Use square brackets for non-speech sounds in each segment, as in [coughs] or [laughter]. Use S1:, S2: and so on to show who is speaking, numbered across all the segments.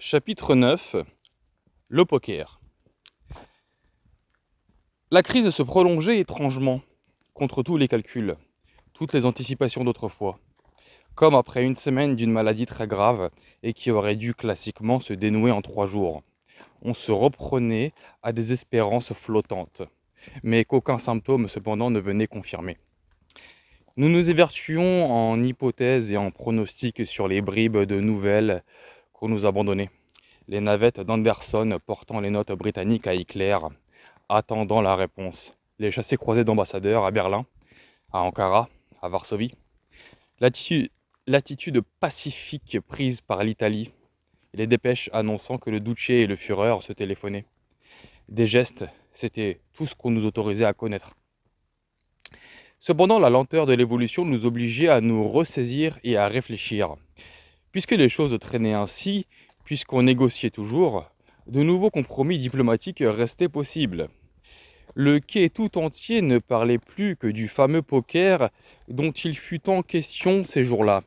S1: Chapitre 9 Le poker. La crise se prolongeait étrangement, contre tous les calculs, toutes les anticipations d'autrefois, comme après une semaine d'une maladie très grave et qui aurait dû classiquement se dénouer en trois jours. On se reprenait à des espérances flottantes, mais qu'aucun symptôme cependant ne venait confirmer. Nous nous évertuons en hypothèses et en pronostics sur les bribes de nouvelles nous abandonnait. Les navettes d'Anderson portant les notes britanniques à Hitler, attendant la réponse. Les chassés croisés d'ambassadeurs à Berlin, à Ankara, à Varsovie. L'attitude pacifique prise par l'Italie. Les dépêches annonçant que le Duce et le Führer se téléphonaient. Des gestes, c'était tout ce qu'on nous autorisait à connaître. Cependant, la lenteur de l'évolution nous obligeait à nous ressaisir et à réfléchir. Puisque les choses traînaient ainsi, puisqu'on négociait toujours, de nouveaux compromis diplomatiques restaient possibles. Le quai tout entier ne parlait plus que du fameux poker dont il fut en question ces jours-là.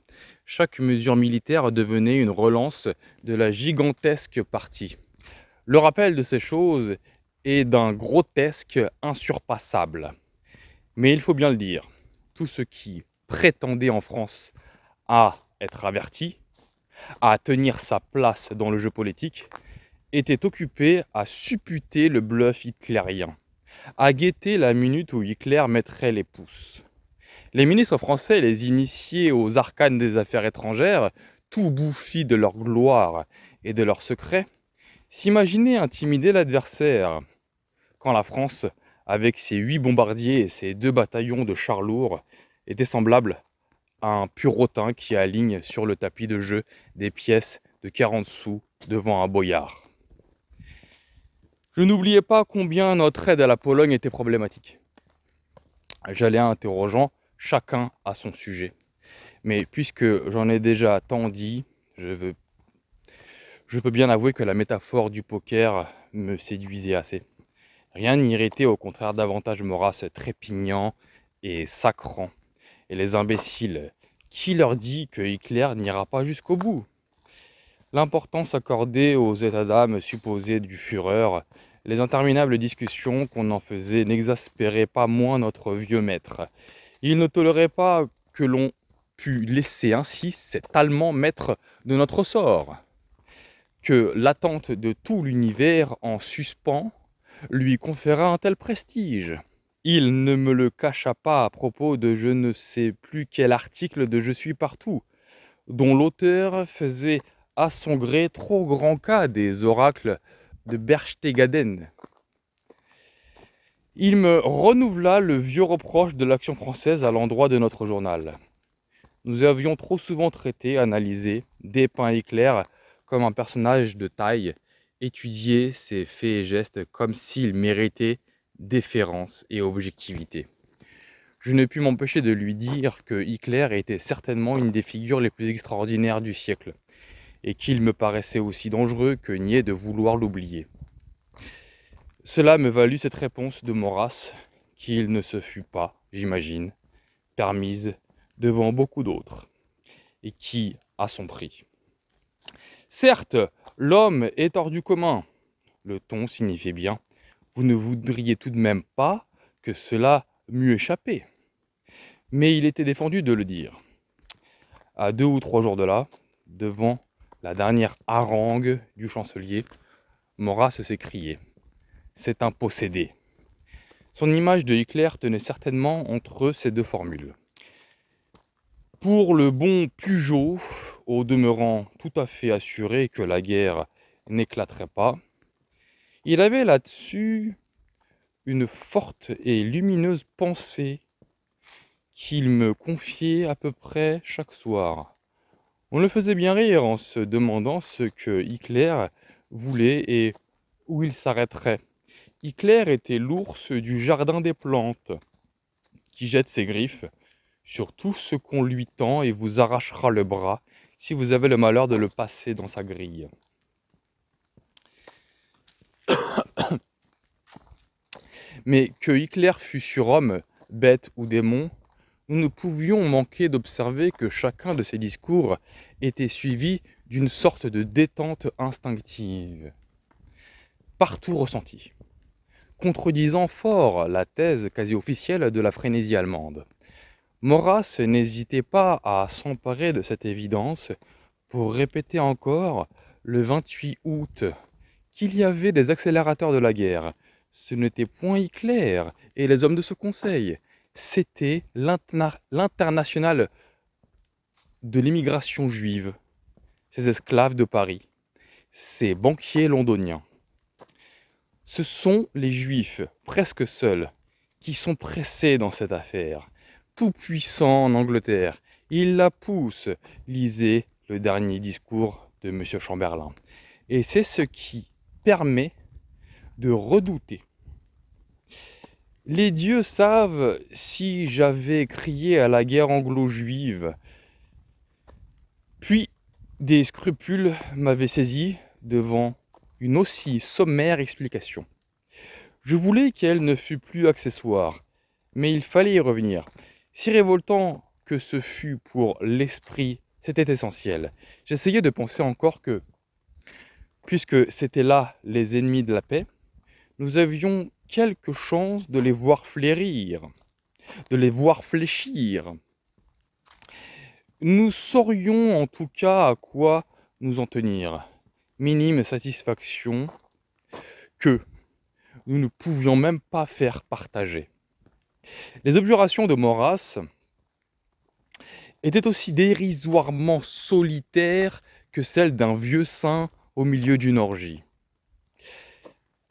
S1: Chaque mesure militaire devenait une relance de la gigantesque partie. Le rappel de ces choses est d'un grotesque insurpassable. Mais il faut bien le dire, tout ce qui prétendait en France à être averti, à tenir sa place dans le jeu politique, était occupé à supputer le bluff hitlérien, à guetter la minute où Hitler mettrait les pouces. Les ministres français, les initiés aux arcanes des affaires étrangères, tout bouffis de leur gloire et de leurs secrets, s'imaginaient intimider l'adversaire, quand la France avec ses huit bombardiers et ses deux bataillons de chars lourds, était semblable un purotin qui aligne sur le tapis de jeu des pièces de 40 sous devant un boyard. Je n'oubliais pas combien notre aide à la Pologne était problématique. J'allais interrogeant chacun à son sujet. Mais puisque j'en ai déjà tant dit, je, peux bien avouer que la métaphore du poker me séduisait assez. Rien n'irritait au contraire davantage Maurras trépignant et sacrant. Et les imbéciles, qui leur dit que Hitler n'ira pas jusqu'au bout? L'importance accordée aux états d'âme supposés du Führer, les interminables discussions qu'on en faisait n'exaspéraient pas moins notre vieux maître. Il ne tolérait pas que l'on pût laisser ainsi cet Allemand maître de notre sort, que l'attente de tout l'univers en suspens lui conféra un tel prestige. Il ne me le cacha pas à propos de je ne sais plus quel article de Je suis partout, dont l'auteur faisait à son gré trop grand cas des oracles de Berchtesgaden. Il me renouvela le vieux reproche de l'action française à l'endroit de notre journal. Nous avions trop souvent traité, analysé, dépeint éclair comme un personnage de taille étudier ses faits et gestes comme s'ils méritaient déférence et objectivité. Je ne pus m'empêcher de lui dire que Hitler était certainement une des figures les plus extraordinaires du siècle, et qu'il me paraissait aussi dangereux que nier de vouloir l'oublier. Cela me valut cette réponse de Maurras, qu'il ne se fut pas, j'imagine, permise devant beaucoup d'autres, et qui a son prix. Certes, L'homme est hors du commun. Le ton signifiait bien. Vous ne voudriez tout de même pas que cela m'eût échappé. Mais il était défendu de le dire. À deux ou trois jours de là, devant la dernière harangue du chancelier, Maurras s'écriait C'est un possédé. Son image de Hitler tenait certainement entre ces deux formules. Pour le bon Pujot, au demeurant tout à fait assuré que la guerre n'éclaterait pas, il avait là-dessus une forte et lumineuse pensée qu'il me confiait à peu près chaque soir. On le faisait bien rire en se demandant ce que Hitler voulait et où il s'arrêterait. Hitler était l'ours du jardin des plantes, qui jette ses griffes sur tout ce qu'on lui tend et vous arrachera le bras si vous avez le malheur de le passer dans sa grille. Mais que Hitler fût surhomme, bête ou démon, nous ne pouvions manquer d'observer que chacun de ces discours était suivi d'une sorte de détente instinctive, partout ressentie, contredisant fort la thèse quasi officielle de la frénésie allemande. Maurras n'hésitait pas à s'emparer de cette évidence pour répéter encore le 28 août qu'il y avait des accélérateurs de la guerre. Ce n'était point Hitler et les hommes de ce conseil, c'était l'international de l'immigration juive, ces esclaves de Paris, ces banquiers londoniens. Ce sont les juifs, presque seuls, qui sont pressés dans cette affaire, tout puissants en Angleterre. Ils la poussent. Lisez le dernier discours de M. Chamberlain. Et c'est ce qui permet de redouter les dieux savent si j'avais crié à la guerre anglo-juive. Puis des scrupules m'avaient saisi devant une aussi sommaire explication. Je voulais qu'elle ne fût plus accessoire, mais il fallait y revenir. Si révoltant que ce fût pour l'esprit, c'était essentiel. J'essayais de penser encore que, puisque c'étaient là les ennemis de la paix, nous avions quelque chance de les voir flérir, de les voir fléchir. Nous saurions en tout cas à quoi nous en tenir. Minime satisfaction que nous ne pouvions même pas faire partager. Les objurations de Maurras étaient aussi dérisoirement solitaires que celles d'un vieux saint au milieu d'une orgie.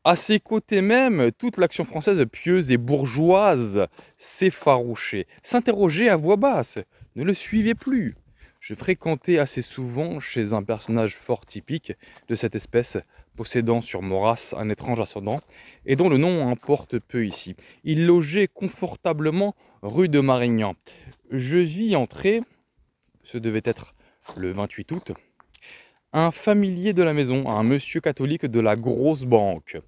S1: À ses côtés même, toute l'action française pieuse et bourgeoise s'effarouchait, s'interrogeait à voix basse, ne le suivait plus. Je fréquentais assez souvent chez un personnage fort typique de cette espèce, possédant sur Maurras un étrange ascendant, et dont le nom importe peu ici. Il logeait confortablement rue de Marignan. Je vis entrer, ce devait être le 28 août, un familier de la maison, un monsieur catholique de la grosse banque,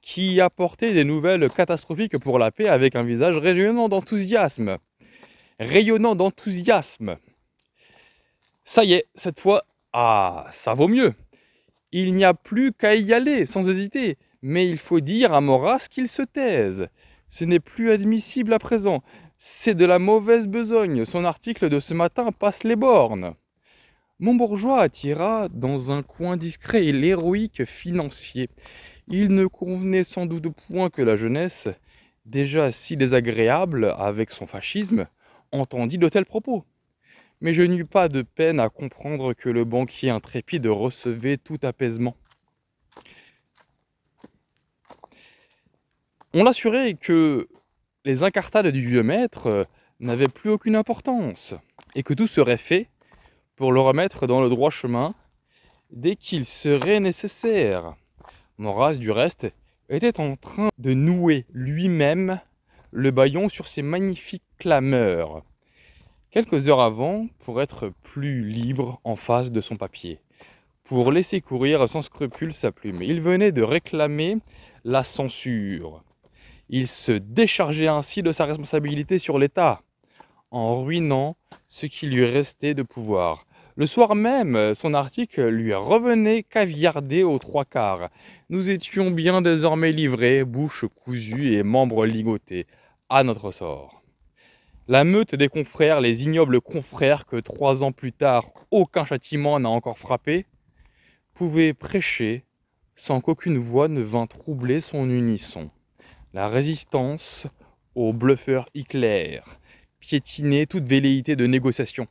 S1: qui apportait des nouvelles catastrophiques pour la paix avec un visage rayonnant d'enthousiasme. Rayonnant d'enthousiasme. Ça y est, cette fois, ah, ça vaut mieux. Il n'y a plus qu'à y aller, sans hésiter. Mais il faut dire à Maurras qu'il se taise. Ce n'est plus admissible à présent. C'est de la mauvaise besogne. Son article de ce matin passe les bornes. Mon bourgeois attira dans un coin discret l'héroïque financier. Il ne convenait sans doute point que la jeunesse, déjà si désagréable avec son fascisme, entendit de tels propos. Mais je n'eus pas de peine à comprendre que le banquier intrépide recevait tout apaisement. On l'assurait que les incartades du vieux maître n'avaient plus aucune importance, et que tout serait fait pour le remettre dans le droit chemin dès qu'il serait nécessaire. Maurras, du reste, était en train de nouer lui-même le baillon sur ses magnifiques clameurs, quelques heures avant, pour être plus libre en face de son papier, pour laisser courir sans scrupule sa plume. Il venait de réclamer la censure. Il se déchargeait ainsi de sa responsabilité sur l'État, en ruinant ce qui lui restait de pouvoir. Le soir même, son article lui revenait caviardé aux trois quarts. Nous étions bien désormais livrés, bouche cousue et membres ligotés, à notre sort. La meute des confrères, les ignobles confrères que trois ans plus tard aucun châtiment n'a encore frappé, pouvaient prêcher sans qu'aucune voix ne vînt troubler son unisson. La résistance au bluffeur Hitler piétinait toute velléité de négociation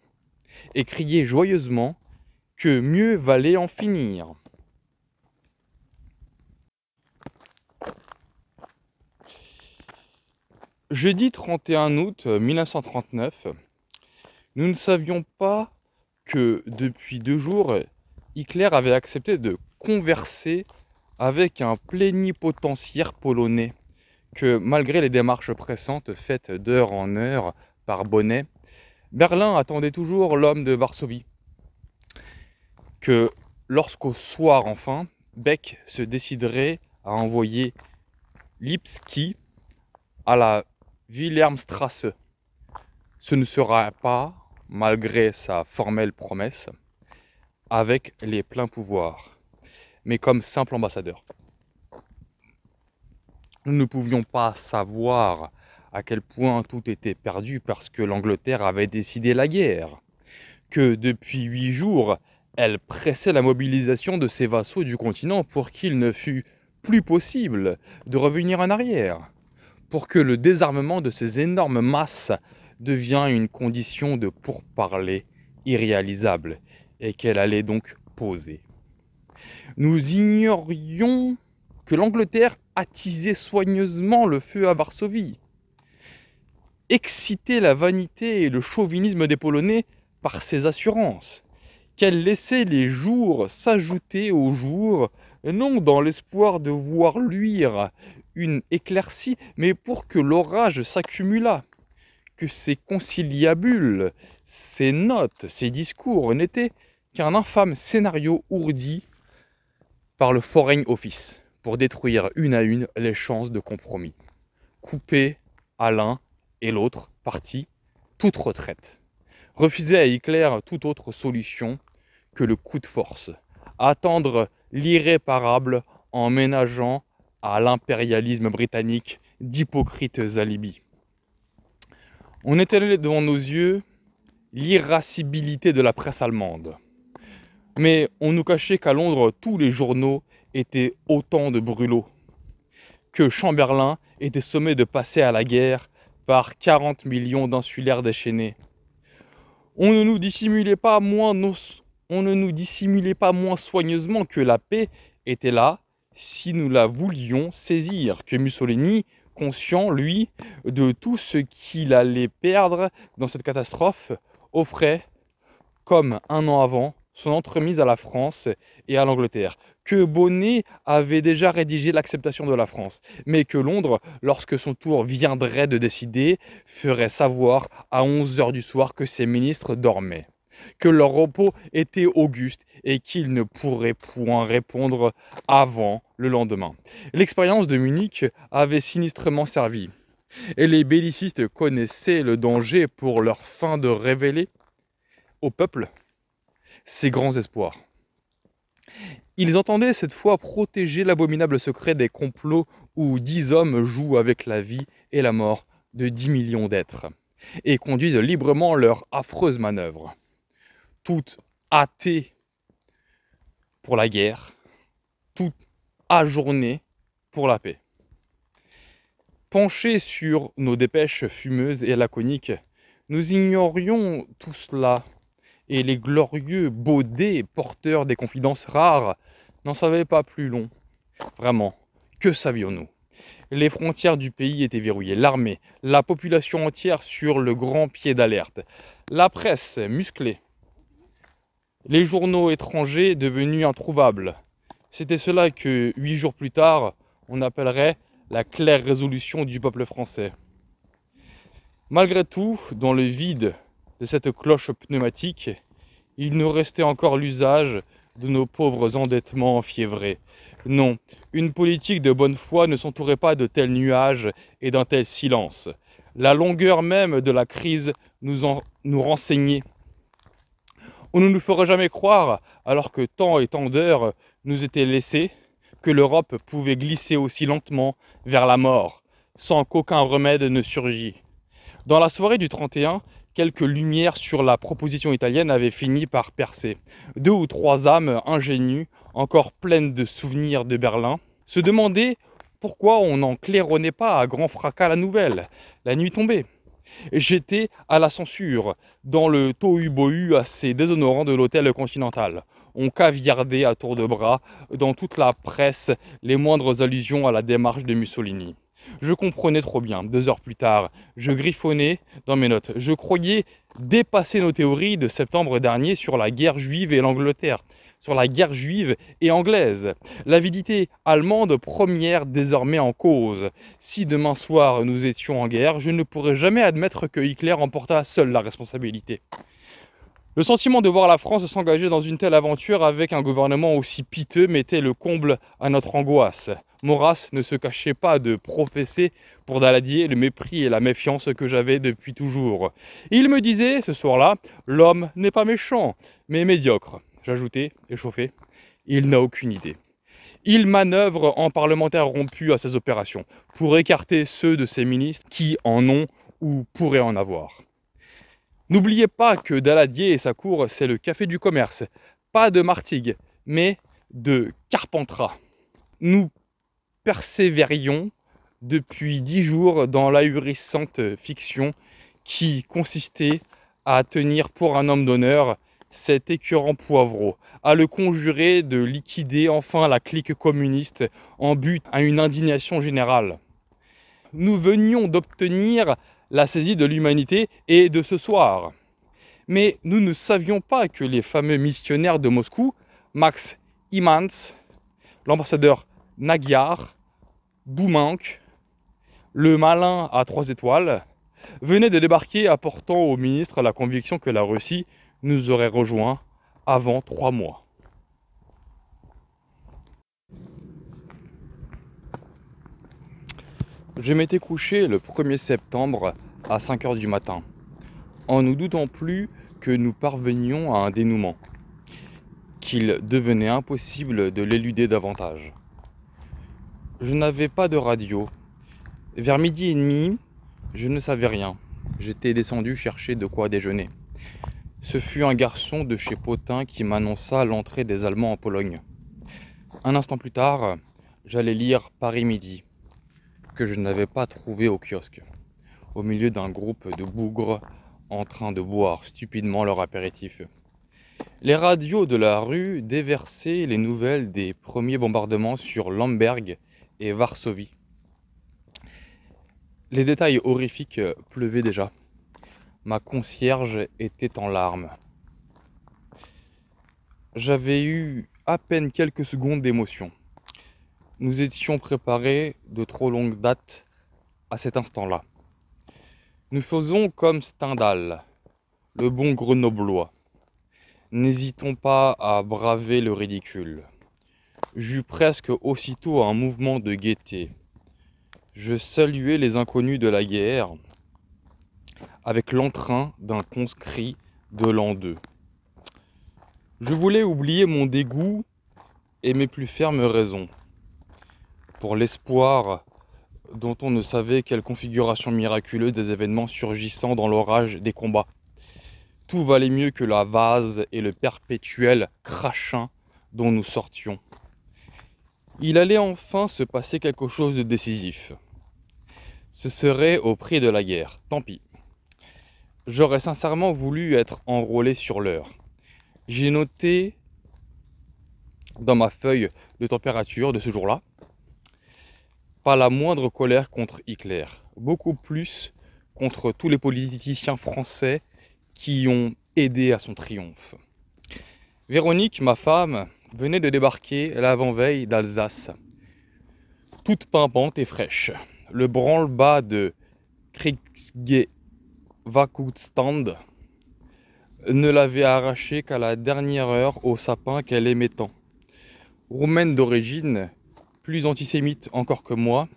S1: et criait joyeusement que mieux valait en finir. Jeudi 31 août 1939, nous ne savions pas que depuis deux jours, Hitler avait accepté de converser avec un plénipotentiaire polonais que malgré les démarches pressantes faites d'heure en heure par Bonnet, Berlin attendait toujours l'homme de Varsovie. Que lorsqu'au soir enfin, Beck se déciderait à envoyer Lipski à la Wilhelmstrasse ce ne sera pas, malgré sa formelle promesse, avec les pleins pouvoirs, mais comme simple ambassadeur. Nous ne pouvions pas savoir à quel point tout était perdu parce que l'Angleterre avait décidé la guerre, que depuis huit jours, elle pressait la mobilisation de ses vassaux du continent pour qu'il ne fût plus possible de revenir en arrière, pour que le désarmement de ces énormes masses devienne une condition de pourparler irréalisable et qu'elle allait donc poser. Nous ignorions que l'Angleterre attisait soigneusement le feu à Varsovie, exciter la vanité et le chauvinisme des Polonais par ses assurances, qu'elle laissait les jours s'ajouter aux jours, non dans l'espoir de voir luire une éclaircie, mais pour que l'orage s'accumulât, que ses conciliabules, ses notes, ses discours n'étaient qu'un infâme scénario ourdi par le Foreign Office pour détruire une à une les chances de compromis. Couper à l'un et l'autre parti toute retraite. Refuser à Hitler toute autre solution que le coup de force. Attendre l'irréparable en ménageant à l'impérialisme britannique d'hypocrites alibis. On étalait devant nos yeux l'irascibilité de la presse allemande. Mais on nous cachait qu'à Londres, tous les journaux étaient autant de brûlots, que Chamberlain était sommé de passer à la guerre par 40 millions d'insulaires déchaînés. On ne nous dissimulait pas moins on ne nous dissimulait pas moins soigneusement que la paix était là si nous la voulions saisir, que Mussolini, conscient, lui, de tout ce qu'il allait perdre dans cette catastrophe, offrait, comme un an avant, son entremise à la France et à l'Angleterre, que Bonnet avait déjà rédigé l'acceptation de la France, mais que Londres, lorsque son tour viendrait de décider, ferait savoir à 11 heures du soir que ses ministres dormaient, que leur repos était auguste et qu'ils ne pourraient point répondre avant le lendemain. L'expérience de Munich avait sinistrement servi, et les bellicistes connaissaient le danger pour leur fin de révéler au peuple ses grands espoirs. Ils entendaient cette fois protéger l'abominable secret des complots où dix hommes jouent avec la vie et la mort de dix millions d'êtres et conduisent librement leur affreuse manœuvre. Toutes hâtées pour la guerre, toutes ajournées pour la paix. Penchés sur nos dépêches fumeuses et laconiques, nous ignorions tout cela et les glorieux baudets porteurs des confidences rares n'en savaient pas plus long. Vraiment, que savions-nous? Les frontières du pays étaient verrouillées, l'armée, la population entière sur le grand pied d'alerte, la presse musclée, les journaux étrangers devenus introuvables. C'était cela que, huit jours plus tard, on appellerait la claire résolution du peuple français. Malgré tout, dans le vide de cette cloche pneumatique, il nous restait encore l'usage de nos pauvres endettements enfiévrés. Non, une politique de bonne foi ne s'entourait pas de tels nuages et d'un tel silence. La longueur même de la crise nous, en, nous renseignait. On ne nous ferait jamais croire, alors que tant et tant d'heures nous étaient laissées, que l'Europe pouvait glisser aussi lentement vers la mort, sans qu'aucun remède ne surgît. Dans la soirée du 31, quelques lumières sur la proposition italienne avaient fini par percer. Deux ou trois âmes ingénues, encore pleines de souvenirs de Berlin, se demandaient pourquoi on n'en claironnait pas à grand fracas la nouvelle. La nuit tombée. J'étais à la censure, dans le tohu-bohu assez déshonorant de l'hôtel continental. On caviardait à tour de bras, dans toute la presse, les moindres allusions à la démarche de Mussolini. Je comprenais trop bien. Deux heures plus tard, je griffonnais dans mes notes. Je croyais dépasser nos théories de septembre dernier sur la guerre juive et l'Angleterre, sur la guerre juive et anglaise. L'avidité allemande première désormais en cause. Si demain soir nous étions en guerre, je ne pourrais jamais admettre que Hitler emporta seul la responsabilité. Le sentiment de voir la France s'engager dans une telle aventure avec un gouvernement aussi piteux mettait le comble à notre angoisse. Maurras ne se cachait pas de professer pour Daladier le mépris et la méfiance que j'avais depuis toujours. Il me disait, ce soir-là, l'homme n'est pas méchant, mais médiocre. J'ajoutais, échauffé, il n'a aucune idée. Il manœuvre en parlementaire rompu à ses opérations pour écarter ceux de ses ministres qui en ont ou pourraient en avoir. N'oubliez pas que Daladier et sa cour, c'est le café du commerce, pas de Martigues, mais de Carpentras. Nous persévérions depuis dix jours dans l'ahurissante fiction qui consistait à tenir pour un homme d'honneur cet écœurant poivreau, à le conjurer de liquider enfin la clique communiste en but à une indignation générale. Nous venions d'obtenir la saisie de l'humanité et de ce soir. Mais nous ne savions pas que les fameux missionnaires de Moscou, Max Imans, l'ambassadeur Magyar, Doumank, le malin à trois étoiles, venaient de débarquer apportant au ministre la conviction que la Russie nous aurait rejoints avant trois mois. Je m'étais couché le 1er septembre à 5 heures du matin, en ne doutant plus que nous parvenions à un dénouement, qu'il devenait impossible de l'éluder davantage. Je n'avais pas de radio. Vers midi et demi, je ne savais rien. J'étais descendu chercher de quoi déjeuner. Ce fut un garçon de chez Potin qui m'annonça l'entrée des Allemands en Pologne. Un instant plus tard, j'allais lire Paris Midi, que je n'avais pas trouvé au kiosque, au milieu d'un groupe de bougres en train de boire stupidement leur apéritif. Les radios de la rue déversaient les nouvelles des premiers bombardements sur Lemberg et Varsovie. Les détails horrifiques pleuvaient déjà. Ma concierge était en larmes. J'avais eu à peine quelques secondes d'émotion. Nous étions préparés de trop longue date à cet instant-là. Nous faisons comme Stendhal, le bon grenoblois. N'hésitons pas à braver le ridicule. J'eus presque aussitôt un mouvement de gaieté. Je saluais les inconnus de la guerre, avec l'entrain d'un conscrit de l'an 2. Je voulais oublier mon dégoût et mes plus fermes raisons, pour l'espoir dont on ne savait quelle configuration miraculeuse des événements surgissant dans l'orage des combats. Tout valait mieux que la vase et le perpétuel crachin dont nous sortions. Il allait enfin se passer quelque chose de décisif. Ce serait au prix de la guerre, tant pis. J'aurais sincèrement voulu être enrôlé sur l'heure. J'ai noté dans ma feuille de température de ce jour-là, pas la moindre colère contre Hitler, beaucoup plus contre tous les politiciens français qui ont aidé à son triomphe. Véronique, ma femme, venait de débarquer l'avant-veille d'Alsace, toute pimpante et fraîche. Le branle-bas de Kriegsge Vakutstand ne l'avait arraché qu'à la dernière heure au sapin qu'elle aimait tant. Roumaine d'origine, plus antisémite encore que moi,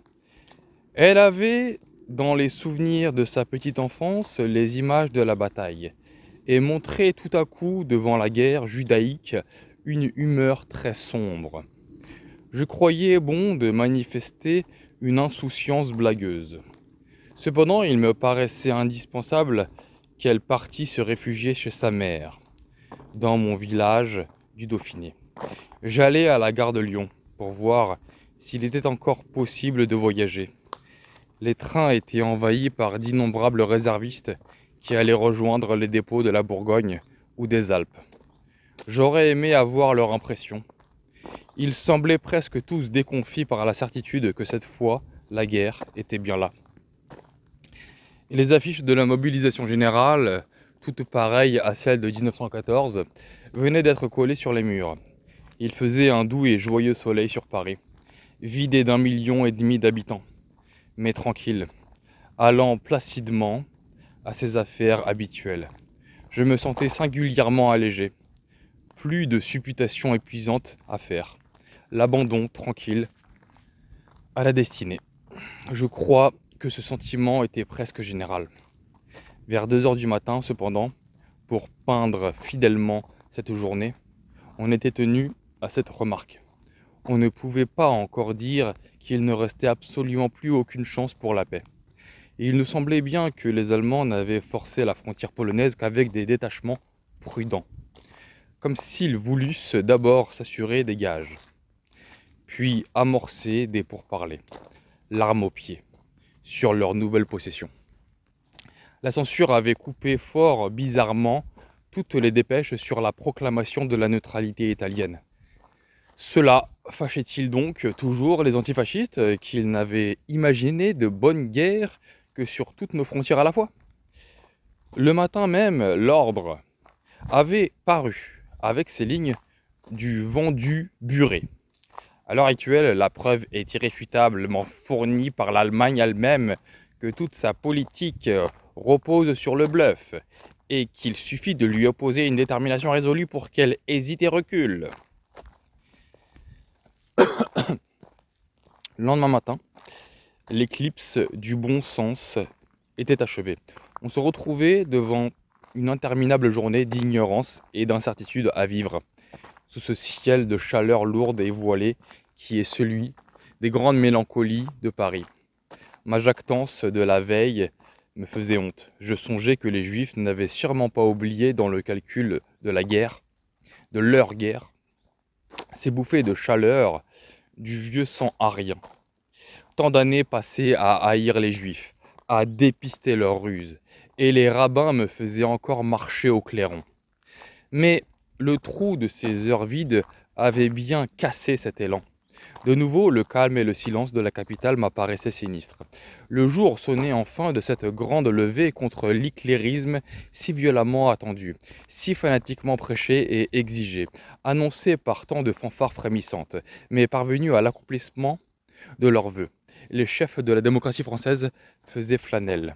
S1: elle avait dans les souvenirs de sa petite enfance les images de la bataille et montrait tout à coup devant la guerre judaïque une humeur très sombre. Je croyais bon de manifester une insouciance blagueuse. Cependant, il me paraissait indispensable qu'elle partît se réfugier chez sa mère, dans mon village du Dauphiné. J'allais à la gare de Lyon pour voir s'il était encore possible de voyager. Les trains étaient envahis par d'innombrables réservistes qui allaient rejoindre les dépôts de la Bourgogne ou des Alpes. J'aurais aimé avoir leur impression. Ils semblaient presque tous déconfits par la certitude que cette fois, la guerre était bien là les affiches de la mobilisation générale, toutes pareilles à celles de 1914, venaient d'être collées sur les murs. Il faisait un doux et joyeux soleil sur Paris, vidé d'un million et demi d'habitants, mais tranquille, allant placidement à ses affaires habituelles. Je me sentais singulièrement allégé. Plus de supputations épuisantes à faire. L'abandon tranquille à la destinée. Je crois que ce sentiment était presque général. Vers 2 heures du matin, cependant, pour peindre fidèlement cette journée, on était tenu à cette remarque. On ne pouvait pas encore dire qu'il ne restait absolument plus aucune chance pour la paix. Il nous semblait bien que les Allemands n'avaient forcé la frontière polonaise qu'avec des détachements prudents, comme s'ils voulussent d'abord s'assurer des gages, puis amorcer des pourparlers, l'arme au pied, sur leur nouvelle possession. La censure avait coupé fort bizarrement toutes les dépêches sur la proclamation de la neutralité italienne. Cela fâchait-il donc toujours les antifascistes qu'ils n'avaient imaginé de bonne guerre que sur toutes nos frontières à la fois? Le matin même, l'ordre avait paru avec ses lignes du vendu buré. À l'heure actuelle, la preuve est irréfutablement fournie par l'Allemagne elle-même que toute sa politique repose sur le bluff et qu'il suffit de lui opposer une détermination résolue pour qu'elle hésite et recule. [coughs] Le lendemain matin, l'éclipse du bon sens était achevée. On se retrouvait devant une interminable journée d'ignorance et d'incertitude à vivre, sous ce ciel de chaleur lourde et voilée qui est celui des grandes mélancolies de Paris. Ma jactance de la veille me faisait honte. Je songeais que les Juifs n'avaient sûrement pas oublié dans le calcul de la guerre, de leur guerre, ces bouffées de chaleur du vieux sang arien. Tant d'années passées à haïr les Juifs, à dépister leurs ruses, et les rabbins me faisaient encore marcher au clairon. Mais le trou de ces heures vides avait bien cassé cet élan. De nouveau, le calme et le silence de la capitale m'apparaissaient sinistres. Le jour sonnait enfin de cette grande levée contre l'éclairisme si violemment attendu, si fanatiquement prêché et exigé, annoncé par tant de fanfares frémissantes, mais parvenu à l'accomplissement de leurs vœux. Les chefs de la démocratie française faisaient flanelle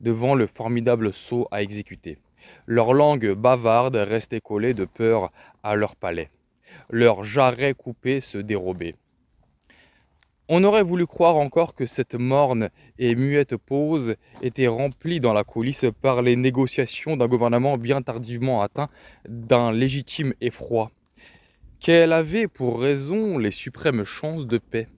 S1: devant le formidable saut à exécuter. Leur langue bavarde restait collée de peur à leur palais leurs jarrets coupés se dérobaient. On aurait voulu croire encore que cette morne et muette pause était remplie dans la coulisse par les négociations d'un gouvernement bien tardivement atteint d'un légitime effroi, qu'elle avait pour raison les suprêmes chances de paix?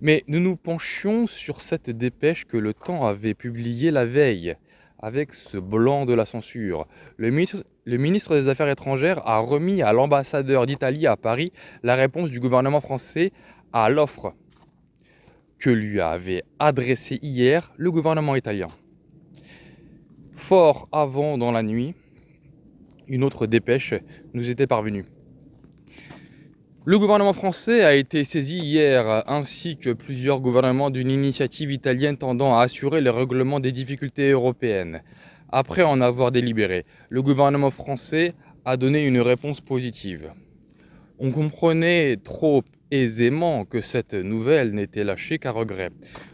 S1: Mais nous nous penchions sur cette dépêche que le temps avait publiée la veille, avec ce blanc de la censure. Le ministre, des Affaires étrangères a remis à l'ambassadeur d'Italie à Paris la réponse du gouvernement français à l'offre que lui avait adressée hier le gouvernement italien. Fort avant dans la nuit, une autre dépêche nous était parvenue. Le gouvernement français a été saisi hier, ainsi que plusieurs gouvernements d'une initiative italienne tendant à assurer le règlement des difficultés européennes. Après en avoir délibéré, le gouvernement français a donné une réponse positive. On comprenait trop aisément que cette nouvelle n'était lâchée qu'à regret.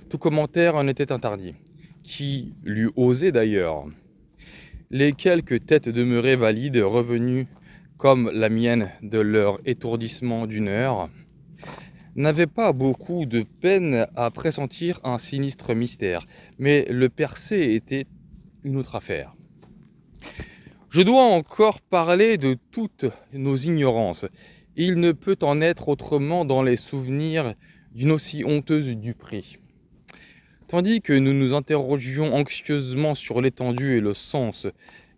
S1: Tout commentaire en était interdit. Qui l'eût osé d'ailleurs? Les quelques têtes demeurées valides revenues comme la mienne de leur étourdissement d'une heure, n'avait pas beaucoup de peine à pressentir un sinistre mystère, mais le percer était une autre affaire. Je dois encore parler de toutes nos ignorances. Il ne peut en être autrement dans les souvenirs d'une aussi honteuse du prix. Tandis que nous nous interrogions anxieusement sur l'étendue et le sens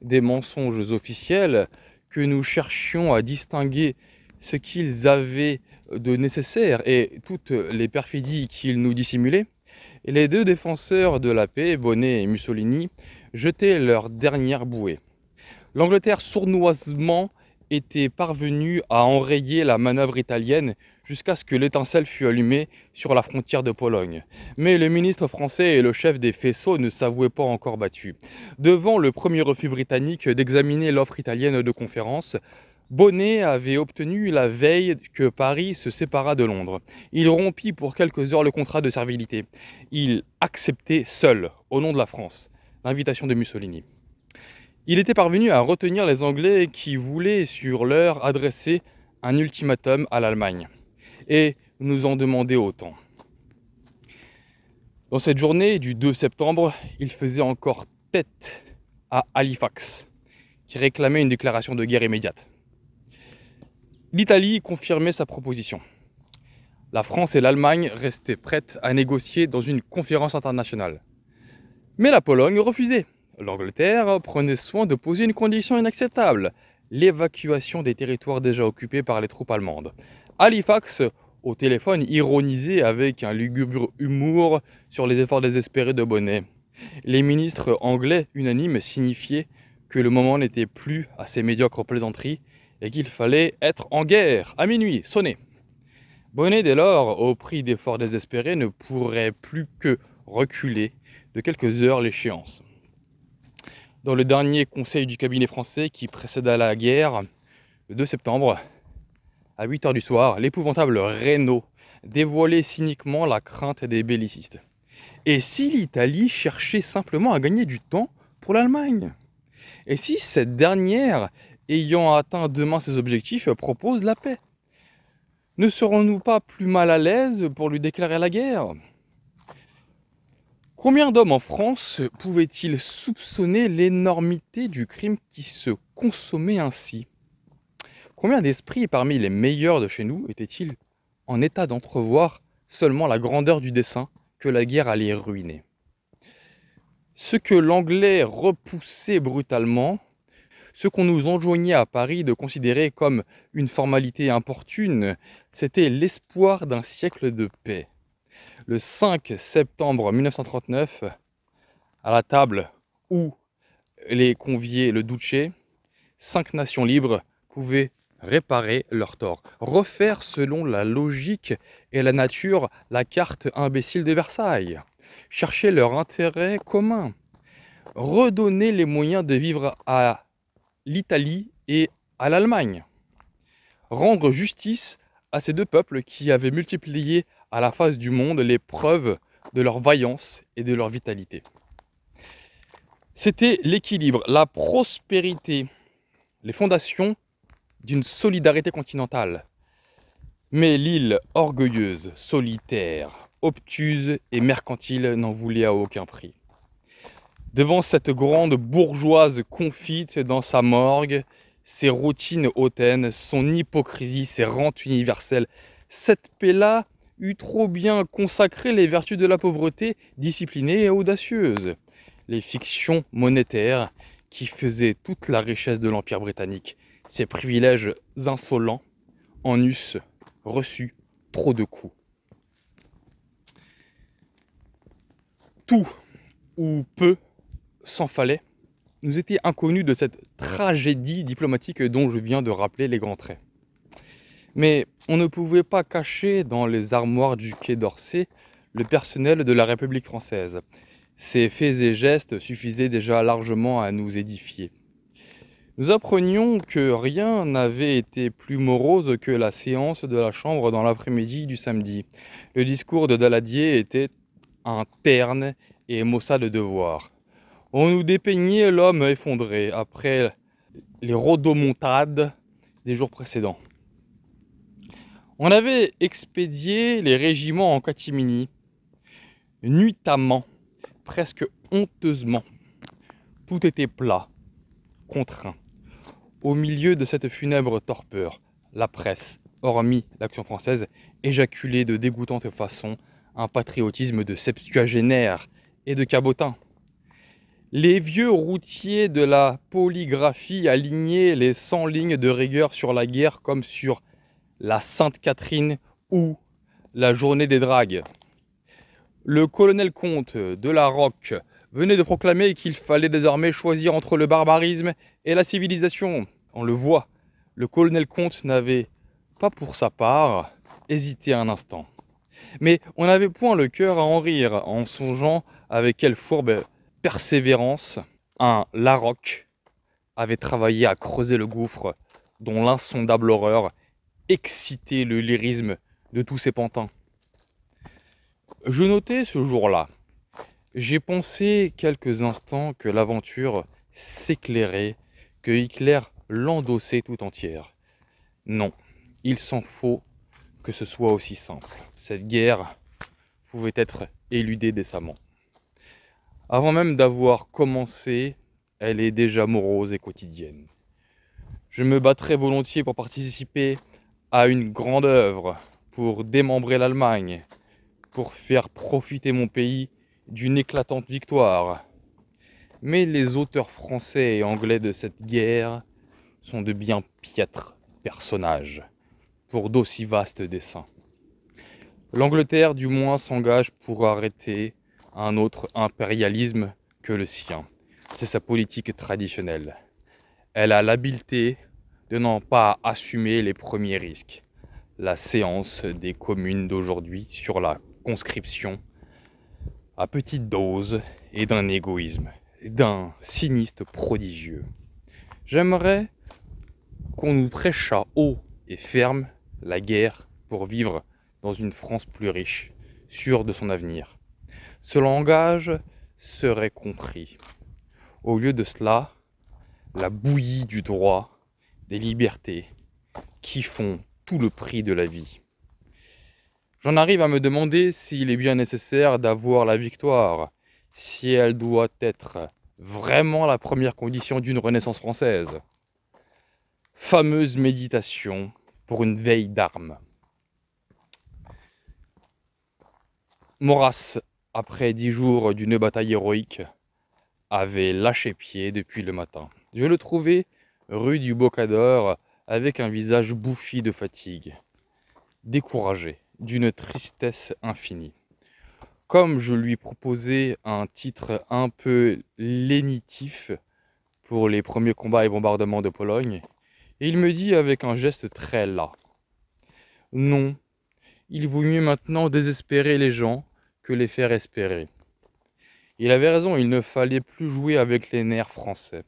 S1: des mensonges officiels, que nous cherchions à distinguer ce qu'ils avaient de nécessaire et toutes les perfidies qu'ils nous dissimulaient, les deux défenseurs de la paix, Bonnet et Mussolini, jetaient leur dernière bouée. L'Angleterre sournoisement était parvenue à enrayer la manœuvre italienne jusqu'à ce que l'étincelle fût allumée sur la frontière de Pologne. Mais le ministre français et le chef des faisceaux ne s'avouaient pas encore battus. Devant le premier refus britannique d'examiner l'offre italienne de conférence, Bonnet avait obtenu la veille que Paris se séparât de Londres. Il rompit pour quelques heures le contrat de servilité. Il acceptait seul, au nom de la France, l'invitation de Mussolini. Il était parvenu à retenir les Anglais qui voulaient sur l'heure adresser un ultimatum à l'Allemagne. Et nous en demander autant. Dans cette journée du 2 septembre, il faisait encore tête à Halifax, qui réclamait une déclaration de guerre immédiate. L'Italie confirmait sa proposition. La France et l'Allemagne restaient prêtes à négocier dans une conférence internationale. Mais la Pologne refusait. L'Angleterre prenait soin de poser une condition inacceptable, l'évacuation des territoires déjà occupés par les troupes allemandes. Halifax, au téléphone, ironisait avec un lugubre humour sur les efforts désespérés de Bonnet. Les ministres anglais unanimes signifiaient que le moment n'était plus à ces médiocres plaisanteries et qu'il fallait être en guerre à minuit, sonner. Bonnet, dès lors, au prix d'efforts désespérés, ne pourrait plus que reculer de quelques heures l'échéance. Dans le dernier conseil du cabinet français qui précéda la guerre, le 2 septembre, à 8 heures du soir, l'épouvantable Renault dévoilait cyniquement la crainte des bellicistes. Et si l'Italie cherchait simplement à gagner du temps pour l'Allemagne? Et si cette dernière, ayant atteint demain ses objectifs, propose la paix? Ne serons-nous pas plus mal à l'aise pour lui déclarer la guerre? Combien d'hommes en France pouvaient-ils soupçonner l'énormité du crime qui se consommait ainsi? Combien d'esprits parmi les meilleurs de chez nous étaient-ils en état d'entrevoir seulement la grandeur du dessein que la guerre allait ruiner? Ce que l'anglais repoussait brutalement, ce qu'on nous enjoignait à Paris de considérer comme une formalité importune, c'était l'espoir d'un siècle de paix. Le 5 septembre 1939, à la table où les conviés le Duce, cinq nations libres pouvaient réparer leur tort, refaire selon la logique et la nature la carte imbécile de Versailles, chercher leur intérêt commun, redonner les moyens de vivre à l'Italie et à l'Allemagne, rendre justice à ces deux peuples qui avaient multiplié à la face du monde les preuves de leur vaillance et de leur vitalité. C'était l'équilibre, la prospérité, les fondations d'une solidarité continentale. Mais l'île orgueilleuse, solitaire, obtuse et mercantile n'en voulait à aucun prix. Devant cette grande bourgeoise confite dans sa morgue, ses routines hautaines, son hypocrisie, ses rentes universelles, cette paix-là eût trop bien consacré les vertus de la pauvreté disciplinée et audacieuse, les fictions monétaires qui faisaient toute la richesse de l'Empire britannique, ces privilèges insolents en eussent reçu trop de coups. Tout ou peu s'en fallait nous était inconnu de cette tragédie diplomatique dont je viens de rappeler les grands traits. Mais on ne pouvait pas cacher dans les armoires du Quai d'Orsay le personnel de la République française. Ces faits et gestes suffisaient déjà largement à nous édifier. Nous apprenions que rien n'avait été plus morose que la séance de la Chambre dans l'après-midi du samedi. Le discours de Daladier était un terne et maussade de devoir. On nous dépeignait l'homme effondré après les rodomontades des jours précédents. On avait expédié les régiments en catimini, nuitamment, presque honteusement. Tout était plat, contraint. Au milieu de cette funèbre torpeur, la presse, hormis l'action française, éjaculait de dégoûtante façon un patriotisme de septuagénaire et de cabotin. Les vieux routiers de la polygraphie alignaient les 100 lignes de rigueur sur la guerre comme sur la Sainte Catherine ou la journée des dragues. Le colonel comte de la Roque venait de proclamer qu'il fallait désormais choisir entre le barbarisme et la civilisation on le voit, le colonel Comte n'avait pas pour sa part hésité un instant. Mais on n'avait point le cœur à en rire en songeant avec quelle fourbe persévérance un Larocque avait travaillé à creuser le gouffre dont l'insondable horreur excitait le lyrisme de tous ses pantins. Je notais ce jour-là, j'ai pensé quelques instants que l'aventure s'éclairait, que Hitler l'endosser tout entière. Non, il s'en faut que ce soit aussi simple. Cette guerre pouvait être éludée décemment. Avant même d'avoir commencé, elle est déjà morose et quotidienne. Je me battrai volontiers pour participer à une grande œuvre, pour démembrer l'Allemagne, pour faire profiter mon pays d'une éclatante victoire. Mais les auteurs français et anglais de cette guerre sont de bien piètres personnages pour d'aussi vastes desseins. L'Angleterre du moins s'engage pour arrêter un autre impérialisme que le sien. C'est sa politique traditionnelle. Elle a l'habileté de n'en pas assumer les premiers risques. La séance des communes d'aujourd'hui sur la conscription à petite dose et d'un égoïsme, d'un sinistre prodigieux. J'aimerais qu'on nous prêchât haut et ferme la guerre pour vivre dans une France plus riche, sûre de son avenir. Ce langage serait compris. Au lieu de cela, la bouillie du droit, des libertés, qui font tout le prix de la vie. J'en arrive à me demander s'il est bien nécessaire d'avoir la victoire, si elle doit être vraiment la première condition d'une renaissance française. Fameuse méditation pour une veille d'armes. Maurras, après dix jours d'une bataille héroïque, avait lâché pied depuis le matin. Je le trouvais rue du Bocador avec un visage bouffi de fatigue, découragé, d'une tristesse infinie. Comme je lui proposais un titre un peu lénitif pour les premiers combats et bombardements de Pologne, il me dit avec un geste très las Non, il vaut mieux maintenant désespérer les gens que les faire espérer. Il avait raison, il ne fallait plus jouer avec les nerfs français.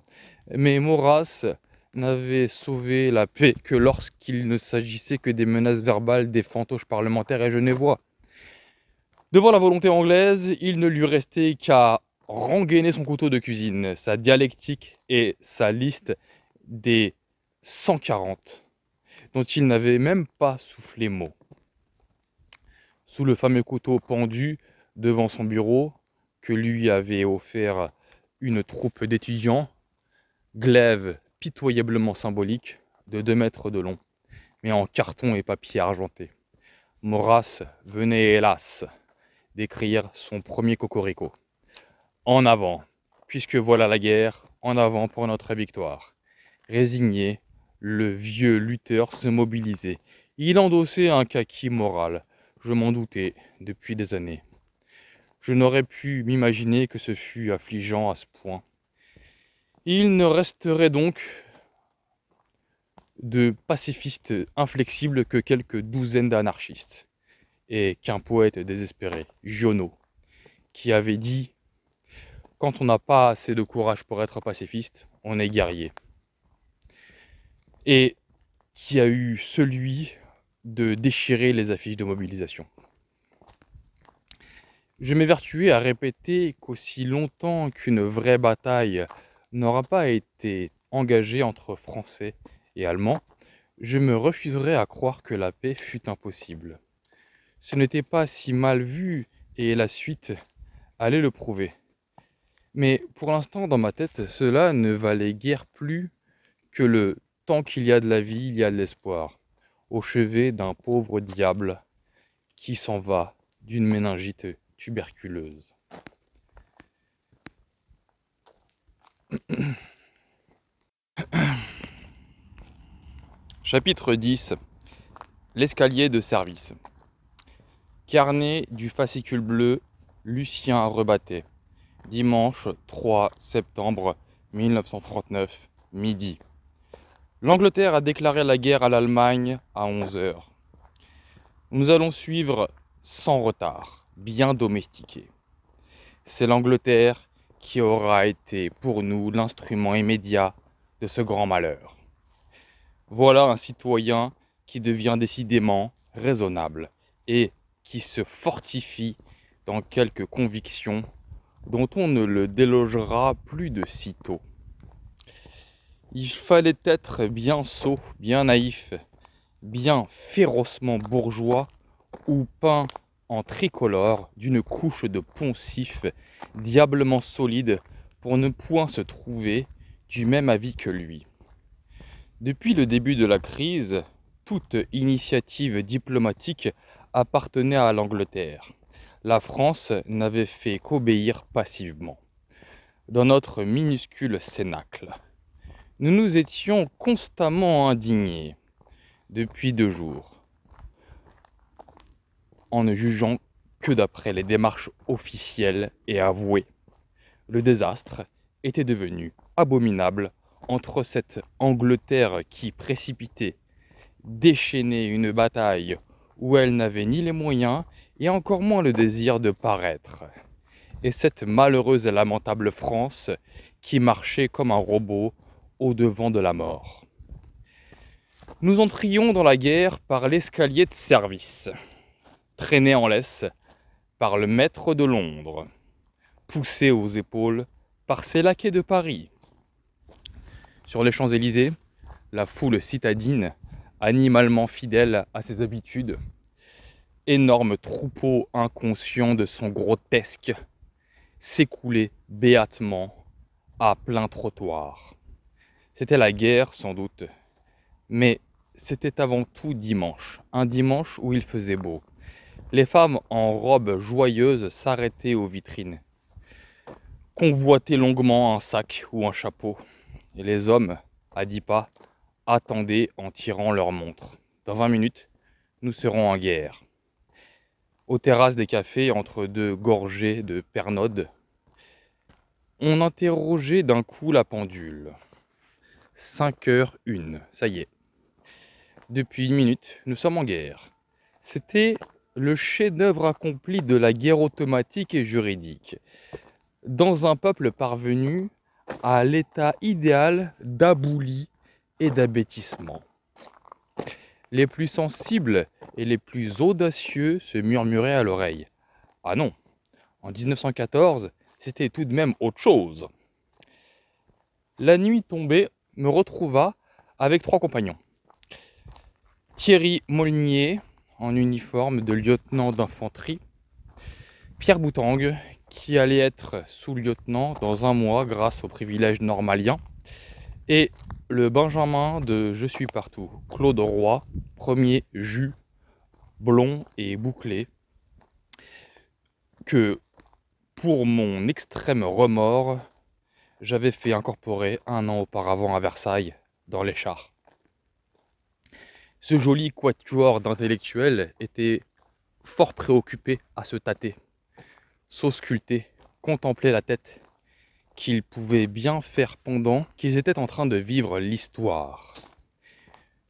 S1: Mais Maurras n'avait sauvé la paix que lorsqu'il ne s'agissait que des menaces verbales des fantoches parlementaires et genevois. Devant la volonté anglaise, il ne lui restait qu'à rengainer son couteau de cuisine, sa dialectique et sa liste des 140, dont il n'avait même pas soufflé mot. Sous le fameux couteau pendu devant son bureau, que lui avait offert une troupe d'étudiants, glaive pitoyablement symbolique de 2 mètres de long, mais en carton et papier argenté. Maurras venait, hélas, d'écrire son premier cocorico. En avant, puisque voilà la guerre, en avant pour notre victoire. Résigné, le vieux lutteur se mobilisait. Il endossait un kaki moral. Je m'en doutais depuis des années. Je n'aurais pu m'imaginer que ce fût affligeant à ce point. Il ne resterait donc de pacifistes inflexibles que quelques douzaines d'anarchistes, et qu'un poète désespéré, Giono, qui avait dit Quand on n'a pas assez de courage pour être pacifiste, on est guerrier. Et qui a eu celui de déchirer les affiches de mobilisation. Je m'évertuais à répéter qu'aussi longtemps qu'une vraie bataille n'aura pas été engagée entre Français et Allemands, je me refuserais à croire que la paix fut impossible. Ce n'était pas si mal vu et la suite allait le prouver. Mais pour l'instant, dans ma tête, cela ne valait guère plus que le tant qu'il y a de la vie, il y a de l'espoir, au chevet d'un pauvre diable qui s'en va d'une méningite tuberculeuse. Chapitre 10 L'escalier de service. Carnet du fascicule bleu Lucien Rebatté. Dimanche 3 septembre 1939, midi. L'Angleterre a déclaré la guerre à l'Allemagne à 11 heures. Nous allons suivre sans retard bien domestiqué. C'est l'Angleterre qui aura été pour nous l'instrument immédiat de ce grand malheur. Voilà un citoyen qui devient décidément raisonnable et qui se fortifie dans quelques convictions dont on ne le délogera plus de sitôt. Il fallait être bien sot, bien naïf, bien férocement bourgeois ou peint en tricolore d'une couche de poncif diablement solide pour ne point se trouver du même avis que lui. Depuis le début de la crise, toute initiative diplomatique appartenait à l'Angleterre. La France n'avait fait qu'obéir passivement. Dans notre minuscule cénacle, nous nous étions constamment indignés depuis deux jours, en ne jugeant que d'après les démarches officielles et avouées. Le désastre était devenu abominable entre cette Angleterre qui précipitait, déchaînait une bataille où elle n'avait ni les moyens et encore moins le désir de paraître, et cette malheureuse et lamentable France qui marchait comme un robot au devant de la mort. Nous entrions dans la guerre par l'escalier de service, traîné en laisse par le maître de Londres, poussé aux épaules par ses laquais de Paris. Sur les Champs-Élysées, la foule citadine, animalement fidèle à ses habitudes, énorme troupeau inconscient de son grotesque, s'écoulait béatement à plein trottoir. C'était la guerre sans doute, mais c'était avant tout dimanche, un dimanche où il faisait beau. Les femmes en robes joyeuses s'arrêtaient aux vitrines, convoitaient longuement un sac ou un chapeau, et les hommes, à dix pas, attendaient en tirant leur montre. Dans vingt minutes, nous serons en guerre. Aux terrasses des cafés, entre deux gorgées de pernode, on interrogeait d'un coup la pendule. 5 heures une, ça y est. Depuis une minute, nous sommes en guerre. C'était le chef-d'œuvre accompli de la guerre automatique et juridique. Dans un peuple parvenu à l'état idéal d'abouli et d'abêtissement. Les plus sensibles et les plus audacieux se murmuraient à l'oreille. Ah non, en 1914, c'était tout de même autre chose. La nuit tombée me retrouva avec trois compagnons. Thierry Molinier, en uniforme de lieutenant d'infanterie, Pierre Boutang, qui allait être sous-lieutenant dans un mois grâce au privilège normalien, et le Benjamin de Je suis partout, Claude Roy, premier jus, blond et bouclé, que pour mon extrême remords, j'avais fait incorporer un an auparavant à Versailles, dans les chars. Ce joli quatuor d'intellectuels était fort préoccupé à se tâter, s'ausculter, contempler la tête, qu'ils pouvaient bien faire pendant qu'ils étaient en train de vivre l'histoire.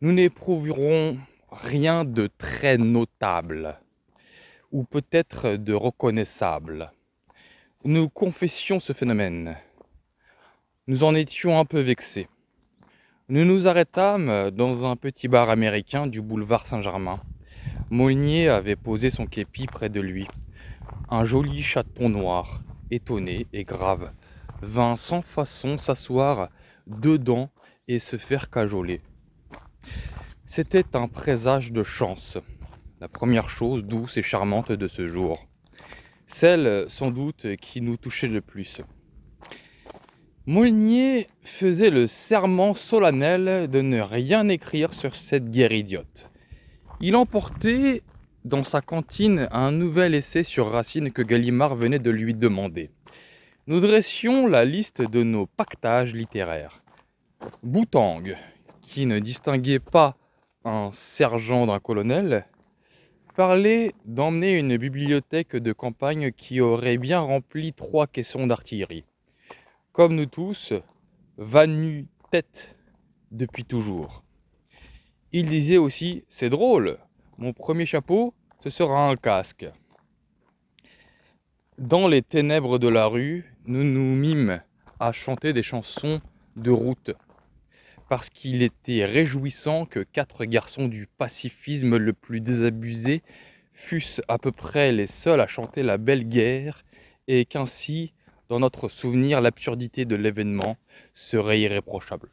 S1: Nous n'éprouverons rien de très notable, ou peut-être de reconnaissable. Nous confessions ce phénomène. Nous en étions un peu vexés. Nous nous arrêtâmes dans un petit bar américain du boulevard Saint-Germain. Molnier avait posé son képi près de lui. Un joli chaton noir, étonné et grave, vint sans façon s'asseoir dedans et se faire cajoler. C'était un présage de chance, la première chose douce et charmante de ce jour. Celle, sans doute, qui nous touchait le plus. Moulnier faisait le serment solennel de ne rien écrire sur cette guerre idiote. Il emportait dans sa cantine un nouvel essai sur Racine que Gallimard venait de lui demander. Nous dressions la liste de nos pactages littéraires. Boutang, qui ne distinguait pas un sergent d'un colonel, parlait d'emmener une bibliothèque de campagne qui aurait bien rempli trois caissons d'artillerie comme nous tous, va nu tête depuis toujours. Il disait aussi C'est drôle, mon premier chapeau, ce sera un casque. Dans les ténèbres de la rue, nous nous mîmes à chanter des chansons de route, parce qu'il était réjouissant que quatre garçons du pacifisme le plus désabusé fussent à peu près les seuls à chanter la belle guerre, et qu'ainsi dans notre souvenir, l'absurdité de l'événement serait irréprochable.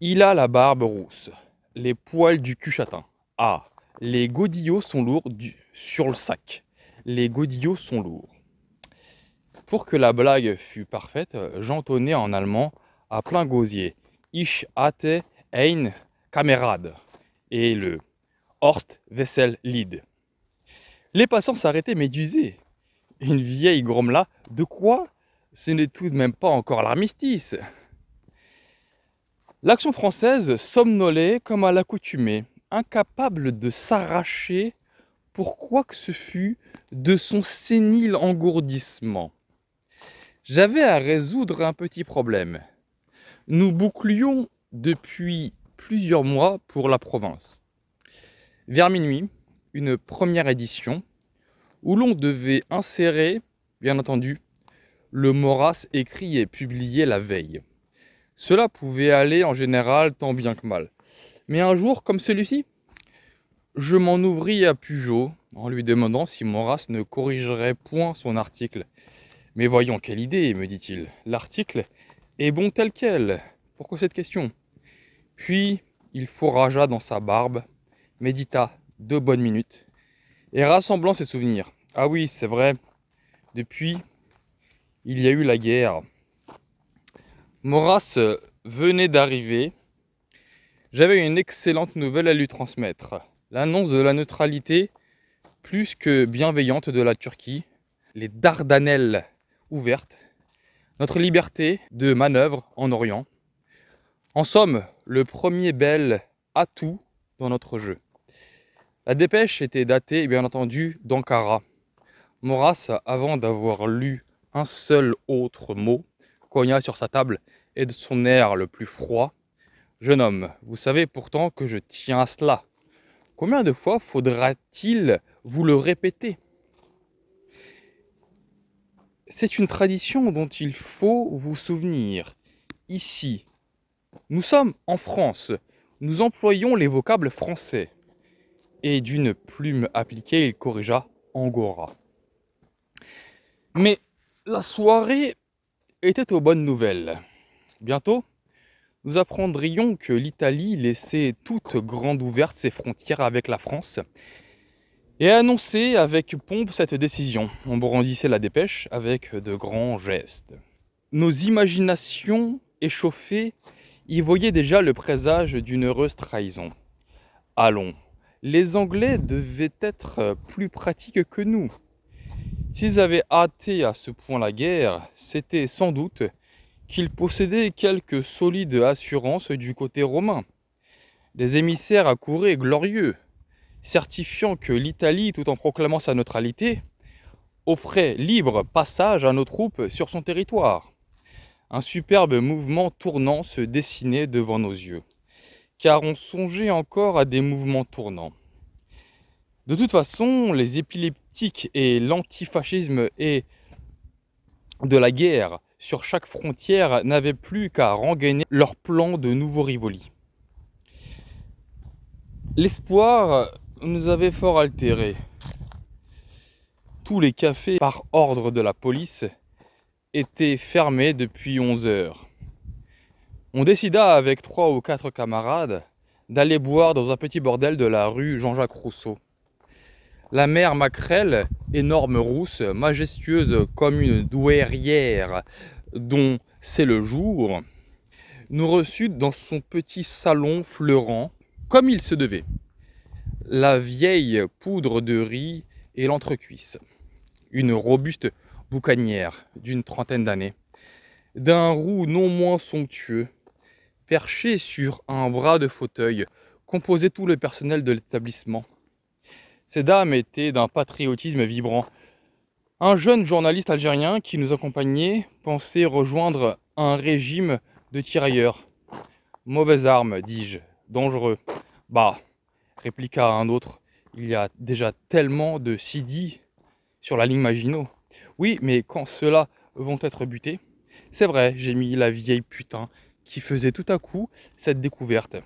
S1: Il a la barbe rousse, les poils du cul châtain. Ah, les godillots sont lourds sur le sac. Les godillots sont lourds. Pour que la blague fût parfaite, j'entonnais en allemand à plein gosier. Ich hatte ein Kamerad et le Horst Wessel Lied. Les passants s'arrêtaient médusés. Une vieille grommela De quoi Ce n'est tout de même pas encore l'armistice. L'action française somnolait comme à l'accoutumée, incapable de s'arracher pour quoi que ce fût de son sénile engourdissement. J'avais à résoudre un petit problème. Nous bouclions depuis plusieurs mois pour la province. Vers minuit, une première édition où l'on devait insérer, bien entendu, le Moras écrit et publié la veille. Cela pouvait aller en général tant bien que mal. Mais un jour comme celui-ci, je m'en ouvris à Pujot en lui demandant si Moras ne corrigerait point son article. Mais voyons, quelle idée, me dit-il. L'article est bon tel quel. Pourquoi cette question? Puis il fourragea dans sa barbe, médita deux bonnes minutes, et rassemblant ses souvenirs. Ah oui, c'est vrai, depuis, il y a eu la guerre. Maurras venait d'arriver. J'avais une excellente nouvelle à lui transmettre. L'annonce de la neutralité plus que bienveillante de la Turquie, les Dardanelles ouvertes, notre liberté de manœuvre en Orient. En somme, le premier bel atout dans notre jeu. La dépêche était datée, bien entendu, d'Ankara. Maurras, avant d'avoir lu un seul autre mot, cogna sur sa table et de son air le plus froid. Jeune homme, vous savez pourtant que je tiens à cela. Combien de fois faudra-t-il vous le répéter C'est une tradition dont il faut vous souvenir. Ici, nous sommes en France. Nous employons les vocables français et d'une plume appliquée, il corrigea Angora. Mais la soirée était aux bonnes nouvelles. Bientôt, nous apprendrions que l'Italie laissait toute grande ouverte ses frontières avec la France et annonçait avec pompe cette décision. On brandissait la dépêche avec de grands gestes. Nos imaginations échauffées y voyaient déjà le présage d'une heureuse trahison. Allons, les Anglais devaient être plus pratiques que nous. S'ils avaient hâté à ce point la guerre, c'était sans doute qu'ils possédaient quelques solides assurances du côté romain. Des émissaires accouraient glorieux, certifiant que l'Italie, tout en proclamant sa neutralité, offrait libre passage à nos troupes sur son territoire. Un superbe mouvement tournant se dessinait devant nos yeux car on songeait encore à des mouvements tournants. De toute façon, les épileptiques et l'antifascisme et de la guerre sur chaque frontière n'avaient plus qu'à rengainer leur plan de nouveaux rivoli. L'espoir nous avait fort altérés. Tous les cafés, par ordre de la police, étaient fermés depuis 11 heures. On décida avec trois ou quatre camarades d'aller boire dans un petit bordel de la rue Jean-Jacques Rousseau. La mère Maquerelle, énorme rousse, majestueuse comme une douairière dont c'est le jour, nous reçut dans son petit salon fleurant, comme il se devait. La vieille poudre de riz et l'entrecuisse. Une robuste boucanière d'une trentaine d'années, d'un roux non moins somptueux, perché sur un bras de fauteuil, composait tout le personnel de l'établissement. Ces dames étaient d'un patriotisme vibrant. Un jeune journaliste algérien qui nous accompagnait pensait rejoindre un régime de tirailleurs. Mauvaise arme, dis-je, dangereux. Bah, répliqua un autre, il y a déjà tellement de Sidi sur la ligne Maginot. Oui, mais quand ceux-là vont être butés, c'est vrai, j'ai mis la vieille putain qui faisait tout à coup cette découverte.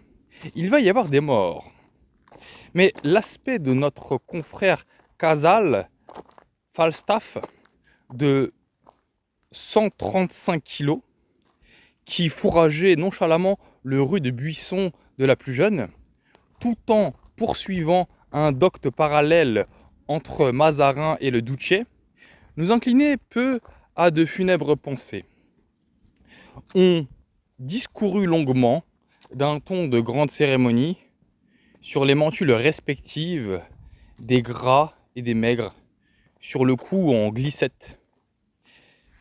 S1: Il va y avoir des morts. Mais l'aspect de notre confrère Casal Falstaff de 135 kilos qui fourrageait nonchalamment le rude buisson de la plus jeune tout en poursuivant un docte parallèle entre Mazarin et le Duce, nous inclinait peu à de funèbres pensées. On discourut longuement, d'un ton de grande cérémonie, sur les mantules respectives des gras et des maigres, sur le cou en glissette,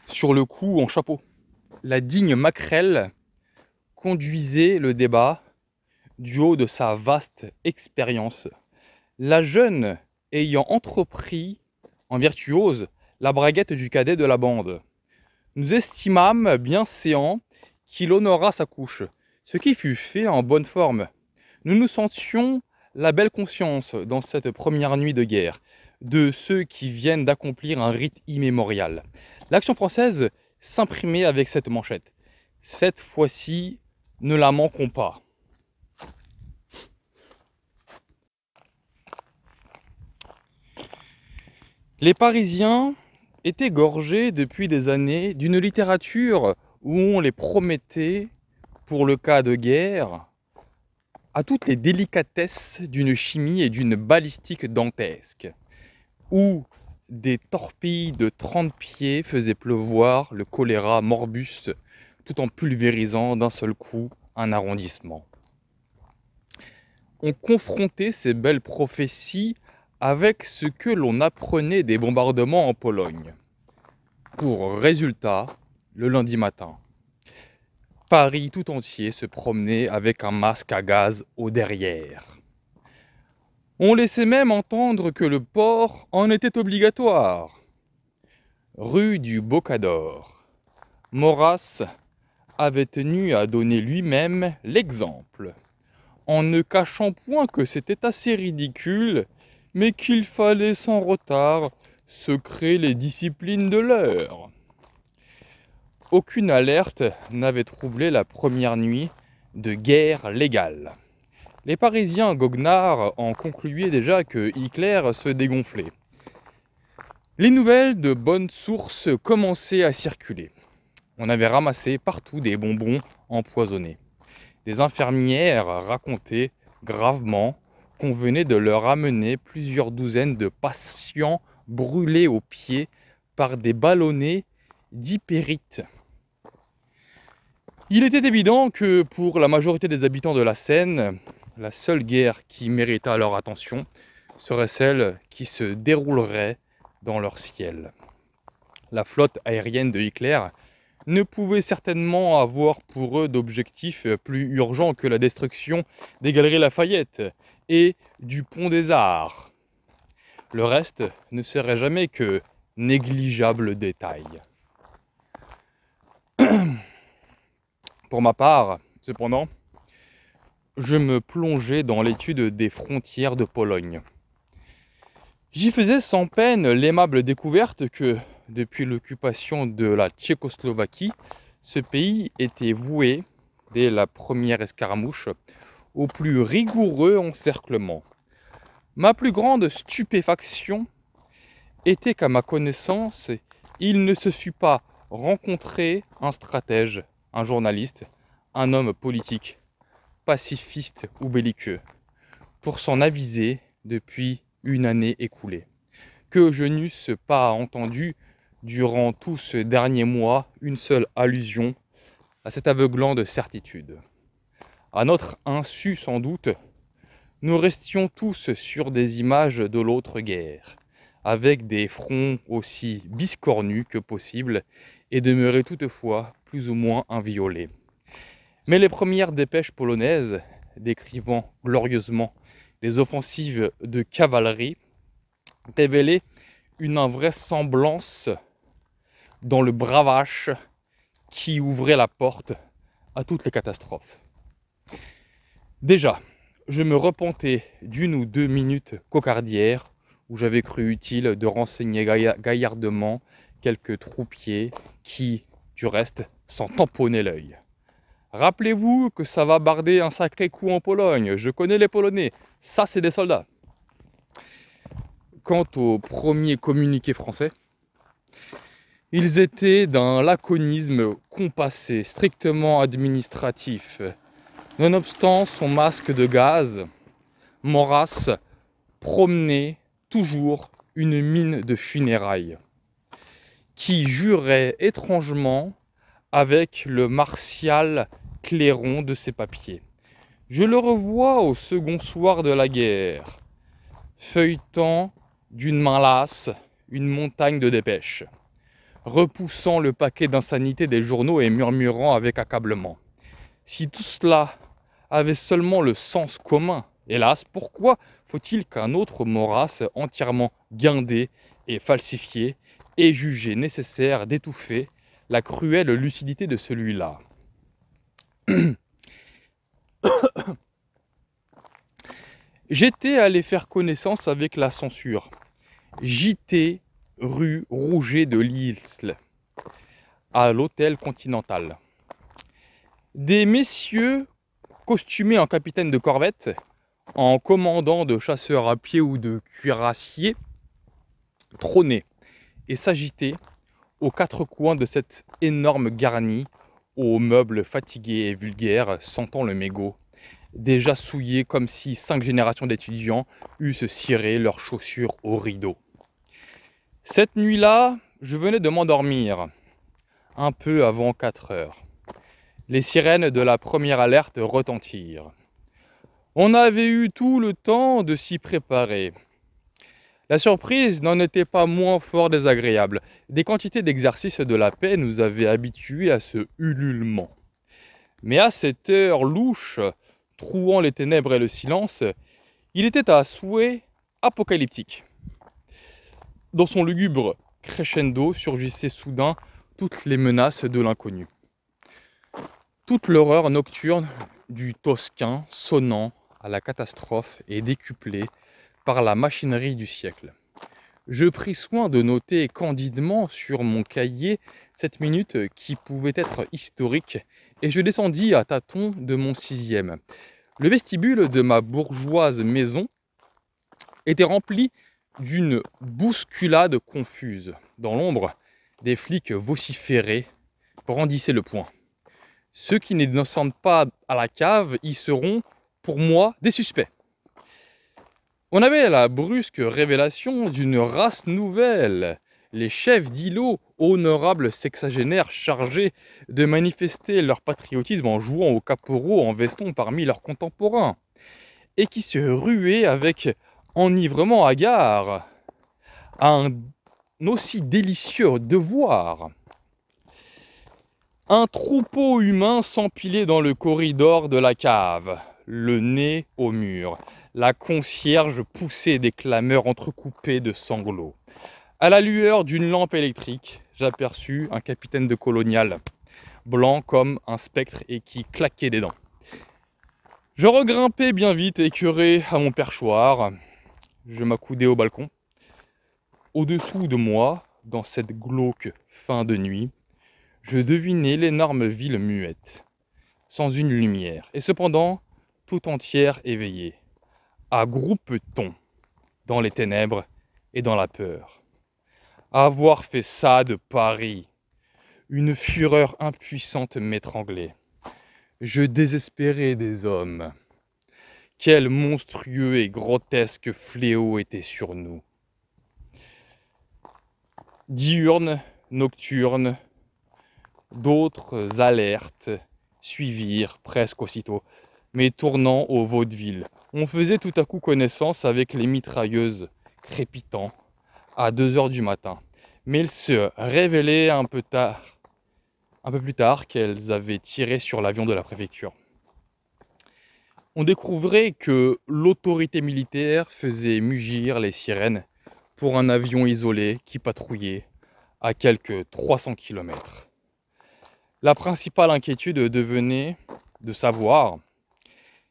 S1: sur le cou en chapeau. La digne Macrel conduisait le débat du haut de sa vaste expérience. La jeune ayant entrepris en virtuose la braguette du cadet de la bande. Nous estimâmes bien séant qu'il honora sa couche, ce qui fut fait en bonne forme. Nous nous sentions la belle conscience dans cette première nuit de guerre de ceux qui viennent d'accomplir un rite immémorial. L'action française s'imprimait avec cette manchette. Cette fois-ci, ne la manquons pas. Les Parisiens étaient gorgés depuis des années d'une littérature où on les promettait, pour le cas de guerre, à toutes les délicatesses d'une chimie et d'une balistique dantesque, où des torpilles de 30 pieds faisaient pleuvoir le choléra morbus tout en pulvérisant d'un seul coup un arrondissement. On confrontait ces belles prophéties avec ce que l'on apprenait des bombardements en Pologne. Pour résultat, le lundi matin, Paris tout entier se promenait avec un masque à gaz au derrière. On laissait même entendre que le port en était obligatoire. Rue du Bocador, Maurras avait tenu à donner lui-même l'exemple, en ne cachant point que c'était assez ridicule mais qu'il fallait sans retard se créer les disciplines de l'heure. Aucune alerte n'avait troublé la première nuit de guerre légale. Les Parisiens goguenards en concluaient déjà que Hitler se dégonflait. Les nouvelles de bonnes sources commençaient à circuler. On avait ramassé partout des bonbons empoisonnés. Des infirmières racontaient gravement qu'on venait de leur amener plusieurs douzaines de patients brûlés aux pieds par des ballonnets d'hypérite. Il était évident que pour la majorité des habitants de la Seine, la seule guerre qui mérita leur attention serait celle qui se déroulerait dans leur ciel. La flotte aérienne de Hitler ne pouvait certainement avoir pour eux d'objectif plus urgent que la destruction des galeries Lafayette et du pont des Arts. Le reste ne serait jamais que négligeable détail. [clears throat] Pour ma part, cependant, je me plongeais dans l'étude des frontières de Pologne. J'y faisais sans peine l'aimable découverte que depuis l'occupation de la Tchécoslovaquie, ce pays était voué, dès la première escarmouche, au plus rigoureux encerclement. Ma plus grande stupéfaction était qu'à ma connaissance, il ne se fût pas rencontré un stratège, un journaliste, un homme politique, pacifiste ou belliqueux, pour s'en aviser depuis une année écoulée, que je n'eusse pas entendu durant tout ce dernier mois une seule allusion à cette aveuglante certitude. À notre insu sans doute, nous restions tous sur des images de l'autre guerre, avec des fronts aussi biscornus que possible, et demeuraient toutefois plus ou moins inviolés. Mais les premières dépêches polonaises, décrivant glorieusement les offensives de cavalerie, révélaient une invraisemblance dans le bravache qui ouvrait la porte à toutes les catastrophes. Déjà, je me repentais d'une ou deux minutes cocardières où j'avais cru utile de renseigner gaillardement quelques troupiers qui, du reste, s'en tamponnaient l'œil. Rappelez-vous que ça va barder un sacré coup en Pologne. Je connais les Polonais. Ça, c'est des soldats. Quant au premier communiqué français, ils étaient d'un laconisme compassé, strictement administratif. Nonobstant son masque de gaz, Maurras promenait toujours une mine de funérailles qui jurait étrangement avec le martial clairon de ses papiers. Je le revois au second soir de la guerre, feuilletant d'une main lasse une montagne de dépêches, repoussant le paquet d'insanité des journaux et murmurant avec accablement. Si tout cela avait seulement le sens commun, hélas, pourquoi faut-il qu'un autre Maurras entièrement guindé et falsifié ait jugé nécessaire d'étouffer la cruelle lucidité de celui-là [coughs] J'étais allé faire connaissance avec la censure. JT rue Rouget de l'Isle, à l'hôtel Continental. Des messieurs costumés en capitaine de corvette, en commandant de chasseurs à pied ou de cuirassiers, trônaient et s'agitaient aux quatre coins de cette énorme garnie aux meubles fatigués et vulgaires sentant le mégot, déjà souillés comme si cinq générations d'étudiants eussent ciré leurs chaussures au rideau. Cette nuit-là, je venais de m'endormir, un peu avant 4 heures. Les sirènes de la première alerte retentirent. On avait eu tout le temps de s'y préparer. La surprise n'en était pas moins fort désagréable. Des quantités d'exercices de la paix nous avaient habitués à ce ululement. Mais à cette heure louche, trouant les ténèbres et le silence, il était à souhait apocalyptique. Dans son lugubre crescendo surgissaient soudain toutes les menaces de l'inconnu. Toute l'horreur nocturne du Tosquin sonnant à la catastrophe est décuplée par la machinerie du siècle. Je pris soin de noter candidement sur mon cahier cette minute qui pouvait être historique et je descendis à tâtons de mon sixième. Le vestibule de ma bourgeoise maison était rempli d'une bousculade confuse. Dans l'ombre, des flics vociféraient, brandissaient le poing. Ceux qui ne descendent pas à la cave y seront, pour moi, des suspects. On avait la brusque révélation d'une race nouvelle, les chefs d'îlots, honorables sexagénaires chargés de manifester leur patriotisme en jouant aux caporaux en veston parmi leurs contemporains, et qui se ruaient avec enivrement hagard. À un aussi délicieux devoir. Un troupeau humain s'empilait dans le corridor de la cave, le nez au mur la concierge poussait des clameurs entrecoupées de sanglots. À la lueur d'une lampe électrique, j'aperçus un capitaine de colonial, blanc comme un spectre et qui claquait des dents. Je regrimpais bien vite, écœuré à mon perchoir. Je m'accoudais au balcon. Au-dessous de moi, dans cette glauque fin de nuit, je devinais l'énorme ville muette, sans une lumière, et cependant tout entière éveillée groupe-t-on dans les ténèbres et dans la peur. Avoir fait ça de Paris, une fureur impuissante m'étranglait. Je désespérais des hommes. Quel monstrueux et grotesque fléau était sur nous. Diurnes, nocturnes, d'autres alertes suivirent presque aussitôt, mais tournant au vaudeville, on faisait tout à coup connaissance avec les mitrailleuses crépitant à 2 heures du matin. Mais il se révélait un peu tard, un peu plus tard qu'elles avaient tiré sur l'avion de la préfecture. On découvrait que l'autorité militaire faisait mugir les sirènes pour un avion isolé qui patrouillait à quelques 300 km. La principale inquiétude devenait de savoir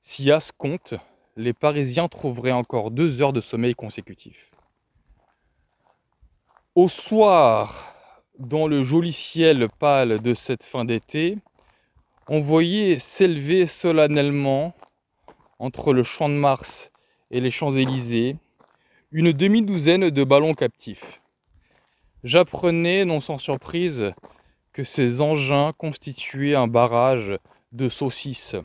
S1: si à ce compte les Parisiens trouveraient encore deux heures de sommeil consécutif. Au soir, dans le joli ciel pâle de cette fin d'été, on voyait s'élever solennellement entre le champ de Mars et les Champs-Élysées une demi-douzaine de ballons captifs. J'apprenais, non sans surprise, que ces engins constituaient un barrage de saucisses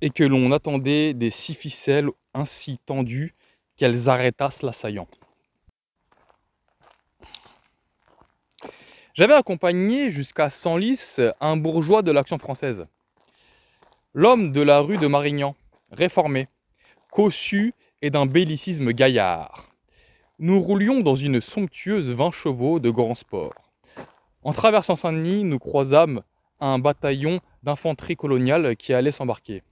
S1: et que l'on attendait des six ficelles ainsi tendues qu'elles arrêtassent l'assaillant. J'avais accompagné jusqu'à Senlis un bourgeois de l'Action française. L'homme de la rue de Marignan, réformé, cossu et d'un bellicisme gaillard. Nous roulions dans une somptueuse 20 chevaux de grand sport. En traversant Saint-Denis, nous croisâmes un bataillon d'infanterie coloniale qui allait s'embarquer.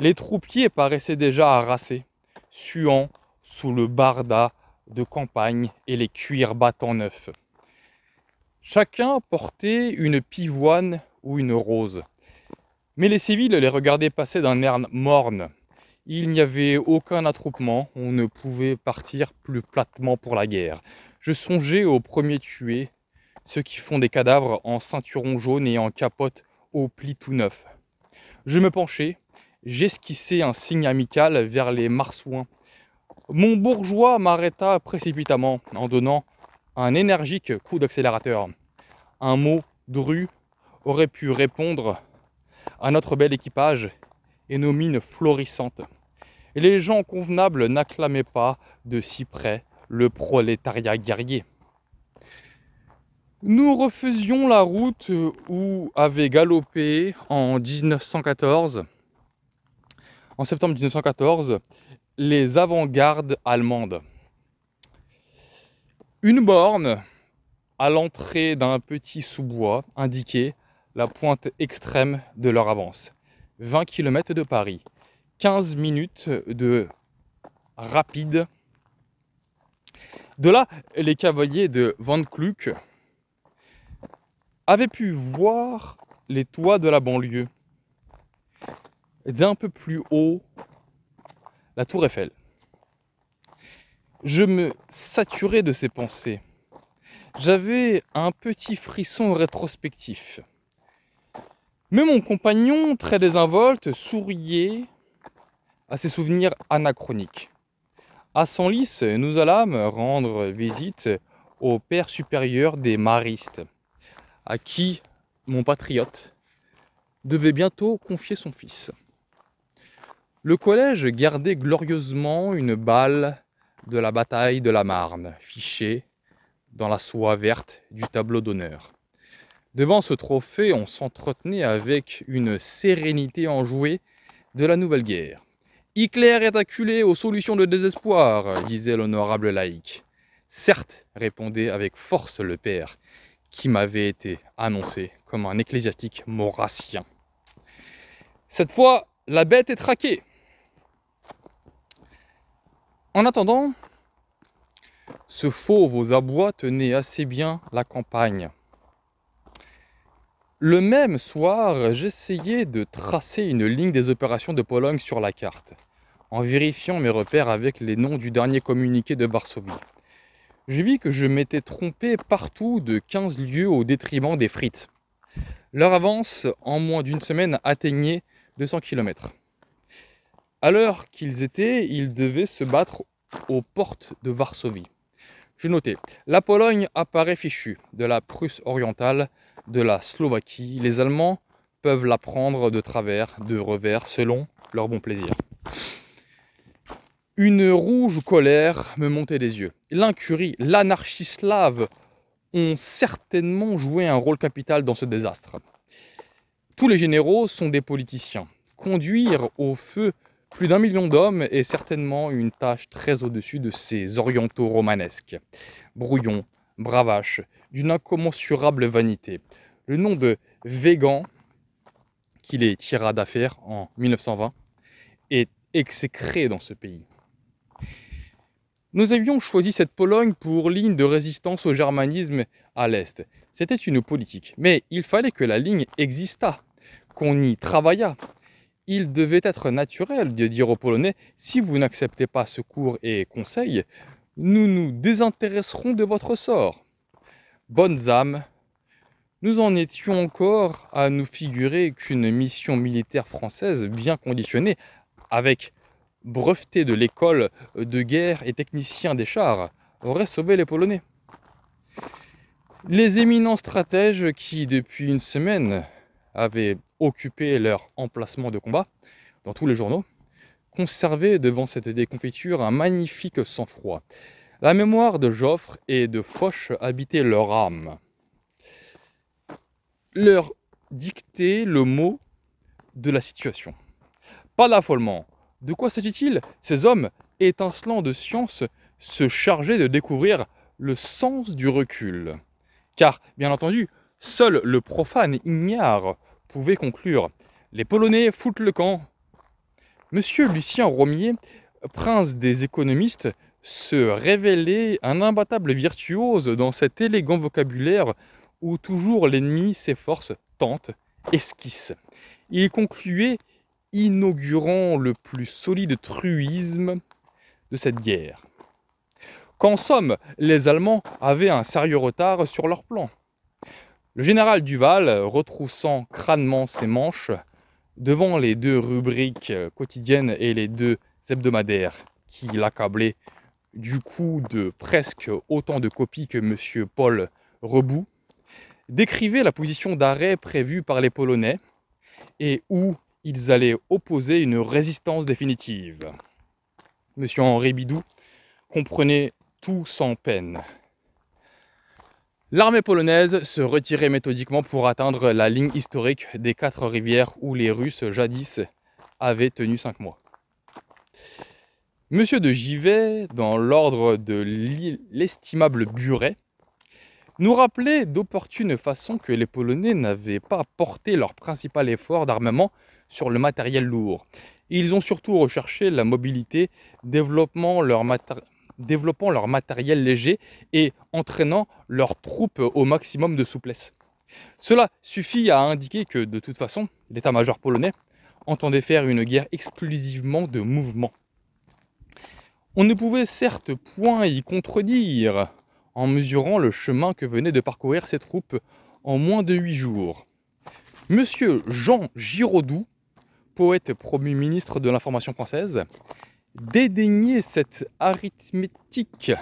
S1: Les troupiers paraissaient déjà harassés, suant sous le barda de campagne et les cuirs battants neufs. Chacun portait une pivoine ou une rose. Mais les civils les regardaient passer d'un air morne. Il n'y avait aucun attroupement, on ne pouvait partir plus platement pour la guerre. Je songeais aux premiers tués, ceux qui font des cadavres en ceinturon jaune et en capote au pli tout neuf. Je me penchais, j'esquissais un signe amical vers les marsouins. Mon bourgeois m'arrêta précipitamment en donnant un énergique coup d'accélérateur. Un mot dru aurait pu répondre à notre bel équipage et nos mines florissantes. Les gens convenables n'acclamaient pas de si près le prolétariat guerrier. Nous refaisions la route où avait galopé en 1914, en septembre 1914, les avant-gardes allemandes. Une borne à l'entrée d'un petit sous-bois indiquait la pointe extrême de leur avance. 20 km de Paris, 15 minutes de rapide. De là, les cavaliers de Van Kluck avaient pu voir les toits de la banlieue. D'un peu plus haut, la tour Eiffel. Je me saturais de ces pensées. J'avais un petit frisson rétrospectif. Mais mon compagnon, très désinvolte, souriait à ses souvenirs anachroniques. À Senlis, nous allâmes rendre visite au père supérieur des maristes, à qui mon patriote devait bientôt confier son fils. Le collège gardait glorieusement une balle de la bataille de la Marne, fichée dans la soie verte du tableau d'honneur. Devant ce trophée, on s'entretenait avec une sérénité enjouée de la nouvelle guerre. Hitler est acculé aux solutions de désespoir, disait l'honorable laïc. Certes, répondait avec force le père, qui m'avait été annoncé comme un ecclésiastique maurassien. Cette fois, la bête est traquée. En attendant, ce fauve aux abois tenait assez bien la campagne. Le même soir, j'essayais de tracer une ligne des opérations de Pologne sur la carte, en vérifiant mes repères avec les noms du dernier communiqué de Varsovie. Je vis que je m'étais trompé partout de 15 lieues au détriment des frites. Leur avance, en moins d'une semaine, atteignait 200 km. À l'heure qu'ils étaient, ils devaient se battre aux portes de Varsovie. Je notais, la Pologne apparaît fichue, de la Prusse orientale, de la Slovaquie. Les Allemands peuvent la prendre de travers, de revers, selon leur bon plaisir. Une rouge colère me montait des yeux. L'incurie, l'anarchie slave ont certainement joué un rôle capital dans ce désastre. Tous les généraux sont des politiciens. Conduire au feu plus d'un million d'hommes est certainement une tâche très au-dessus de ces orientaux romanesques. Brouillon, bravache, d'une incommensurable vanité. Le nom de Végan, qui les tira d'affaire en 1920, est exécré dans ce pays. Nous avions choisi cette Pologne pour ligne de résistance au germanisme à l'Est. C'était une politique, mais il fallait que la ligne existât, qu'on y travaillât, il devait être naturel de dire aux Polonais, si vous n'acceptez pas secours et conseils, nous nous désintéresserons de votre sort. Bonnes âmes, nous en étions encore à nous figurer qu'une mission militaire française bien conditionnée, avec breveté de l'école de guerre et technicien des chars, aurait sauvé les Polonais. Les éminents stratèges qui, depuis une semaine, avaient occupé leur emplacement de combat, dans tous les journaux, conservait devant cette déconfiture un magnifique sang-froid. La mémoire de Joffre et de Foch habitait leur âme. Leur dicter le mot de la situation. Pas d'affolement. De quoi s'agit-il? Ces hommes, étincelants de science, se chargeaient de découvrir le sens du recul. Car, bien entendu, seul le profane ignare pouvait conclure Les Polonais foutent le camp. Monsieur Lucien Romier, prince des économistes, se révélait un imbattable virtuose dans cet élégant vocabulaire où toujours l'ennemi s'efforce, tente, esquisse. Il concluait, inaugurant le plus solide truisme de cette guerre. Qu'en somme, les Allemands avaient un sérieux retard sur leur plan. Le général Duval, retroussant crânement ses manches, devant les deux rubriques quotidiennes et les deux hebdomadaires qui l'accablaient du coup de presque autant de copies que M. Paul Rebout, décrivait la position d'arrêt prévue par les Polonais et où ils allaient opposer une résistance définitive. M. Henri Bidou comprenait tout sans peine. L'armée polonaise se retirait méthodiquement pour atteindre la ligne historique des quatre rivières où les Russes jadis avaient tenu cinq mois. Monsieur de Givet, dans l'ordre de l'estimable Buret, nous rappelait d'opportune façon que les Polonais n'avaient pas porté leur principal effort d'armement sur le matériel lourd. Ils ont surtout recherché la mobilité, développant leur, développant leur matériel léger et entraînant leurs troupes au maximum de souplesse. Cela suffit à indiquer que, de toute façon, l'état-major polonais entendait faire une guerre exclusivement de mouvement. On ne pouvait certes point y contredire en mesurant le chemin que venaient de parcourir ces troupes en moins de huit jours. Monsieur Jean Giraudoux, poète promu ministre de l'information française, dédaignait cette arithmétique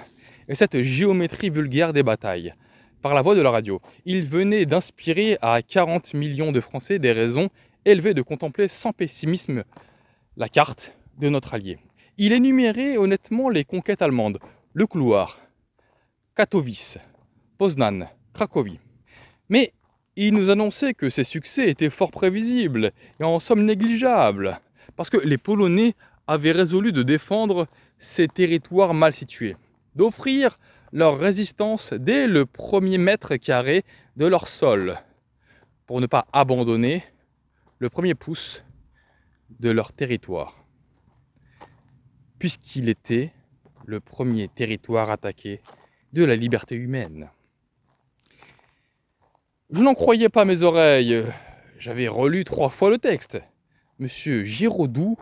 S1: et cette géométrie vulgaire des batailles par la voix de la radio. Il venait d'inspirer à 40 millions de Français des raisons élevées de contempler sans pessimisme la carte de notre allié. Il énumérait honnêtement les conquêtes allemandes, le couloir, Katowice, Poznan, Cracovie. Mais il nous annonçait que ces succès étaient fort prévisibles et en somme négligeables, parce que les Polonais avaient résolu de défendre ces territoires mal situés, d'offrir leur résistance dès le premier mètre carré de leur sol, pour ne pas abandonner le premier pouce de leur territoire puisqu'il était le premier territoire attaqué de la liberté humaine. Je n'en croyais pas mes oreilles. J'avais relu trois fois le texte. Monsieur Giraudoux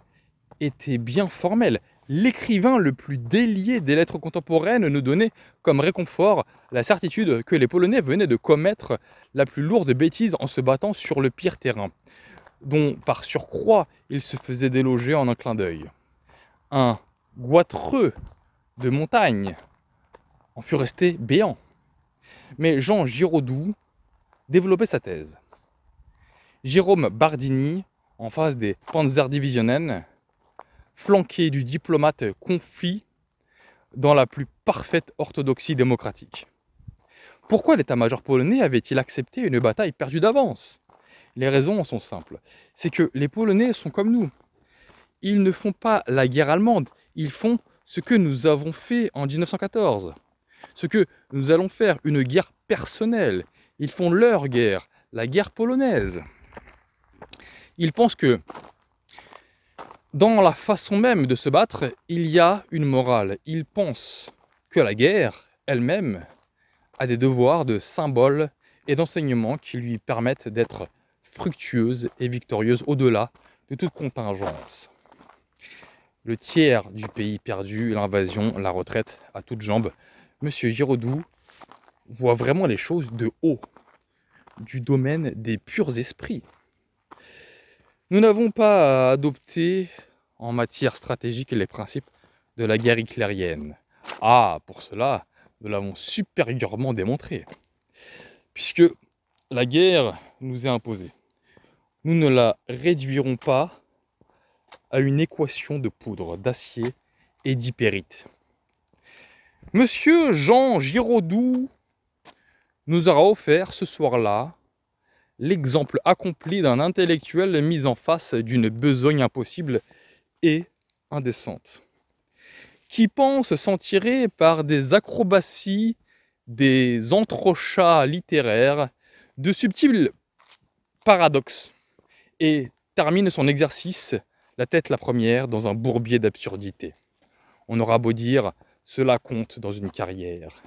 S1: était bien formel. L'écrivain le plus délié des lettres contemporaines nous donnait comme réconfort la certitude que les Polonais venaient de commettre la plus lourde bêtise en se battant sur le pire terrain, dont par surcroît il se faisait déloger en un clin d'œil un goitreux de montagne en fut resté béant. Mais Jean Giraudoux développait sa thèse. Jérôme Bardini, en face des Panzerdivisionen, flanqué du diplomate confit dans la plus parfaite orthodoxie démocratique. Pourquoi l'état-major polonais avait-il accepté une bataille perdue d'avance? Les raisons sont simples. C'est que les Polonais sont comme nous ils ne font pas la guerre allemande, ils font ce que nous avons fait en 1914, ce que nous allons faire, une guerre personnelle. Ils font leur guerre, la guerre polonaise. Ils pensent que dans la façon même de se battre, il y a une morale. Ils pensent que la guerre elle-même a des devoirs de symbole et d'enseignement qui lui permettent d'être fructueuse et victorieuse au-delà de toute contingence le tiers du pays perdu, l'invasion, la retraite à toutes jambes. Monsieur Giraudoux voit vraiment les choses de haut, du domaine des purs esprits. Nous n'avons pas adopté en matière stratégique les principes de la guerre hitlérienne. Ah, pour cela, nous l'avons supérieurement démontré. Puisque la guerre nous est imposée. Nous ne la réduirons pas à une équation de poudre d'acier et d'hypérite. Monsieur Jean Giraudoux nous aura offert ce soir-là l'exemple accompli d'un intellectuel mis en face d'une besogne impossible et indécente, qui pense s'en tirer par des acrobaties, des entrechats littéraires, de subtils paradoxes, et termine son exercice, la tête la première, dans un bourbier d'absurdité. On aura beau dire, cela compte dans une carrière.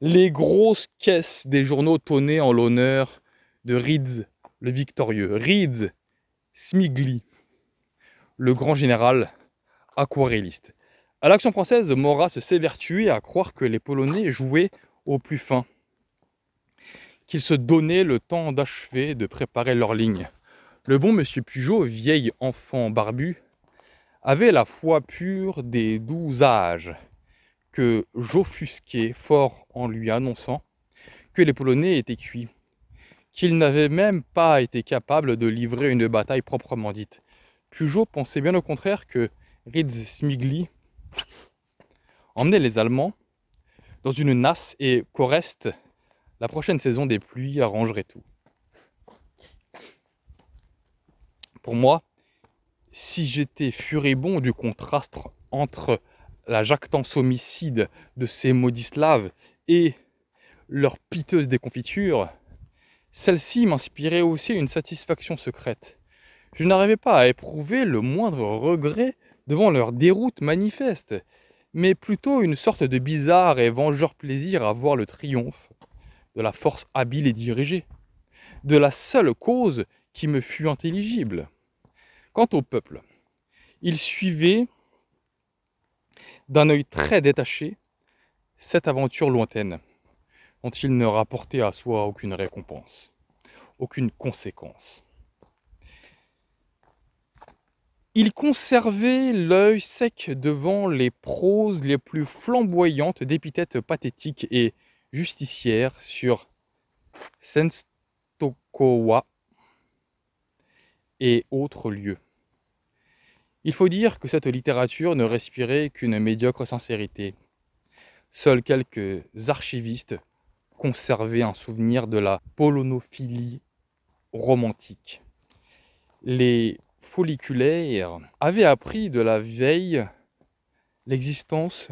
S1: Les grosses caisses des journaux tonnaient en l'honneur de Rids le victorieux, Rids Smigli, le grand général aquarelliste. À l'action française, Maurras s'évertuait à croire que les Polonais jouaient au plus fin, qu'ils se donnaient le temps d'achever, de préparer leur ligne. Le bon monsieur Pujot, vieil enfant barbu, avait la foi pure des douze âges, que j'offusquai fort en lui annonçant que les Polonais étaient cuits qu'il n'avait même pas été capable de livrer une bataille proprement dite. Peugeot pensait bien au contraire que Ritz Smigli emmenait les Allemands dans une nasse et qu'au reste, la prochaine saison des pluies arrangerait tout. Pour moi, si j'étais furibond du contraste entre la jactance homicide de ces maudits slaves et leur piteuse déconfiture, celle-ci m'inspirait aussi une satisfaction secrète. Je n'arrivais pas à éprouver le moindre regret devant leur déroute manifeste, mais plutôt une sorte de bizarre et vengeur plaisir à voir le triomphe de la force habile et dirigée, de la seule cause qui me fut intelligible. Quant au peuple, il suivait d'un œil très détaché cette aventure lointaine dont il ne rapportait à soi aucune récompense, aucune conséquence. Il conservait l'œil sec devant les proses les plus flamboyantes d'épithètes pathétiques et justicières sur Senstokowa et autres lieux. Il faut dire que cette littérature ne respirait qu'une médiocre sincérité. Seuls quelques archivistes conserver un souvenir de la polonophilie romantique. Les folliculaires avaient appris de la veille l'existence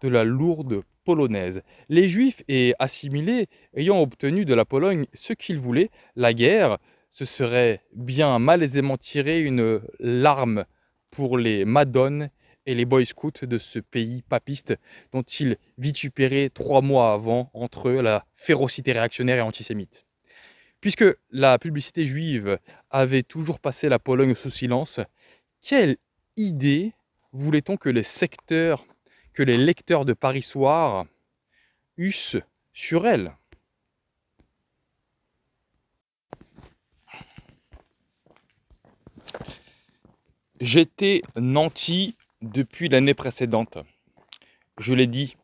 S1: de la lourde polonaise. Les juifs et assimilés ayant obtenu de la Pologne ce qu'ils voulaient, la guerre, se serait bien malaisément tiré une larme pour les madones et les boy scouts de ce pays papiste dont il vitupérait trois mois avant entre la férocité réactionnaire et antisémite. Puisque la publicité juive avait toujours passé la Pologne sous silence, quelle idée voulait-on que les secteurs, que les lecteurs de Paris Soir eussent sur elle? J'étais nanti depuis l'année précédente. Je l'ai dit,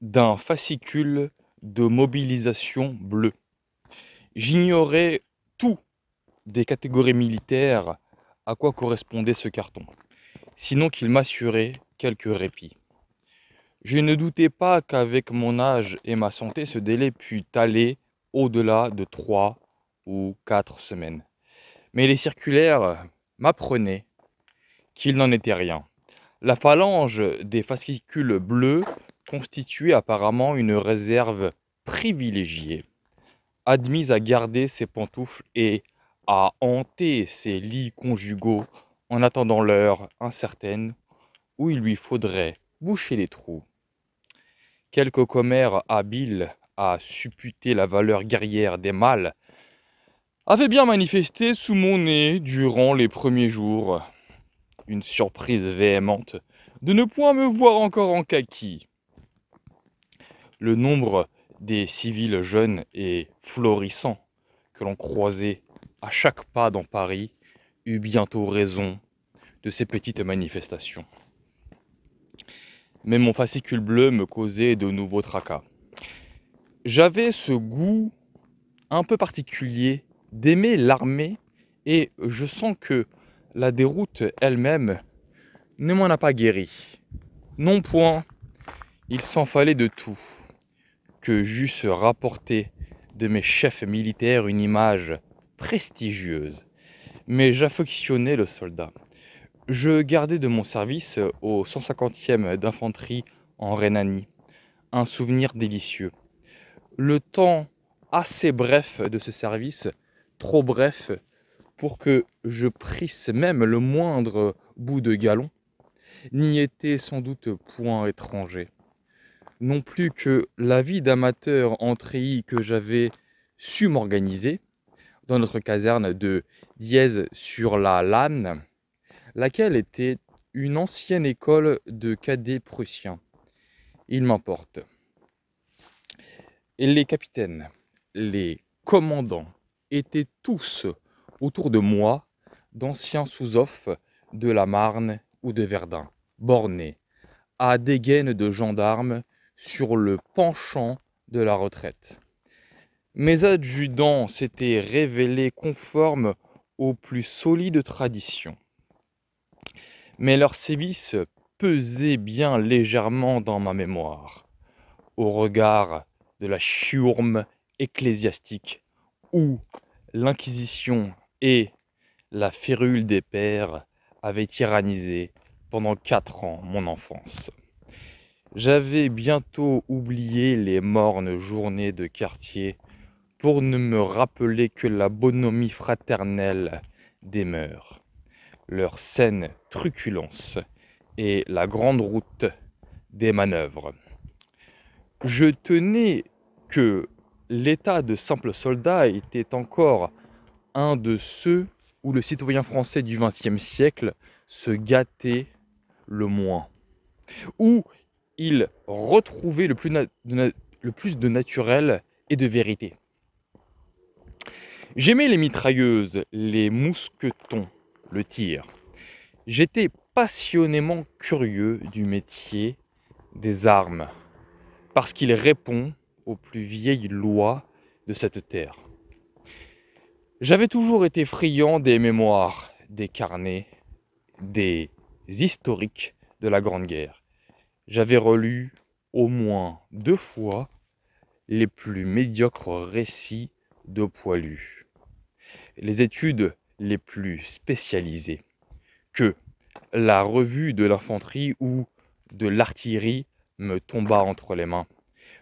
S1: d'un fascicule de mobilisation bleue. J'ignorais tout des catégories militaires à quoi correspondait ce carton, sinon qu'il m'assurait quelques répits. Je ne doutais pas qu'avec mon âge et ma santé, ce délai pût aller au-delà de trois ou quatre semaines. Mais les circulaires m'apprenaient qu'il n'en était rien. La phalange des fascicules bleus constituait apparemment une réserve privilégiée, admise à garder ses pantoufles et à hanter ses lits conjugaux en attendant l'heure incertaine où il lui faudrait boucher les trous. Quelques commères habiles à supputer la valeur guerrière des mâles avaient bien manifesté sous mon nez durant les premiers jours une surprise véhémente de ne point me voir encore en kaki. Le nombre des civils jeunes et florissants que l'on croisait à chaque pas dans Paris eut bientôt raison de ces petites manifestations. Mais mon fascicule bleu me causait de nouveaux tracas. J'avais ce goût un peu particulier d'aimer l'armée et je sens que la déroute elle-même ne m'en a pas guéri. Non point, il s'en fallait de tout, que j'eusse rapporté de mes chefs militaires une image prestigieuse. Mais j'affectionnais le soldat. Je gardais de mon service au 150e d'infanterie en Rhénanie un souvenir délicieux. Le temps assez bref de ce service, trop bref pour que je prisse même le moindre bout de galon, n'y était sans doute point étranger. Non plus que la vie d'amateur en treillis que j'avais su m'organiser dans notre caserne de Dièse sur la Lanne, laquelle était une ancienne école de cadets prussiens. Il m'emporte. Et les capitaines, les commandants étaient tous autour de moi d'anciens sous-offs de la Marne ou de Verdun, bornés à des gaines de gendarmes sur le penchant de la retraite. Mes adjudants s'étaient révélés conformes aux plus solides traditions. Mais leur sévice pesait bien légèrement dans ma mémoire, au regard de la chiourme ecclésiastique où l'Inquisition et la férule des pères avaient tyrannisé pendant quatre ans mon enfance. J'avais bientôt oublié les mornes journées de quartier pour ne me rappeler que la bonhomie fraternelle des mœurs, leur saine truculence et la grande route des manœuvres. Je tenais que l'état de simple soldat était encore un de ceux où le citoyen français du XXe siècle se gâtait le moins, où il retrouvait le plus, le plus de naturel et de vérité. J'aimais les mitrailleuses, les mousquetons, le tir. J'étais passionnément curieux du métier des armes, parce qu'il répond aux plus vieilles lois de cette terre. J'avais toujours été friand des mémoires, des carnets, des historiques de la Grande Guerre. J'avais relu au moins deux fois les plus médiocres récits de poilus, les études les plus spécialisées, que la revue de l'infanterie ou de l'artillerie me tomba entre les mains.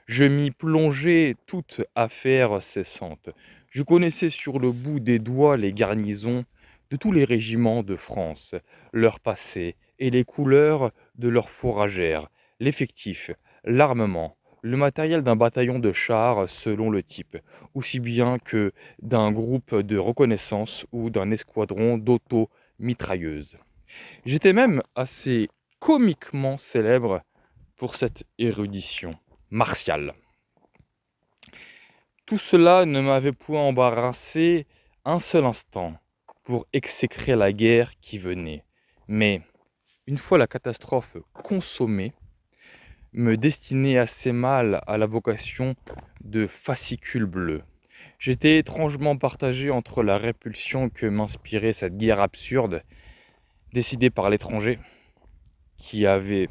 S1: Je m'y plongeais toute affaire cessante. Je connaissais sur le bout des doigts les garnisons de tous les régiments de France, leur passé et les couleurs de leurs fourragères, l'effectif, l'armement, le matériel d'un bataillon de chars selon le type, aussi bien que d'un groupe de reconnaissance ou d'un escadron d'auto-mitrailleuses. J'étais même assez comiquement célèbre pour cette érudition martial. Tout cela ne m'avait point embarrassé un seul instant pour exécrer la guerre qui venait. Mais une fois la catastrophe consommée, me destinait assez mal à la vocation de fascicule bleu. J'étais étrangement partagé entre la répulsion que m'inspirait cette guerre absurde, décidée par l'étranger, qui avait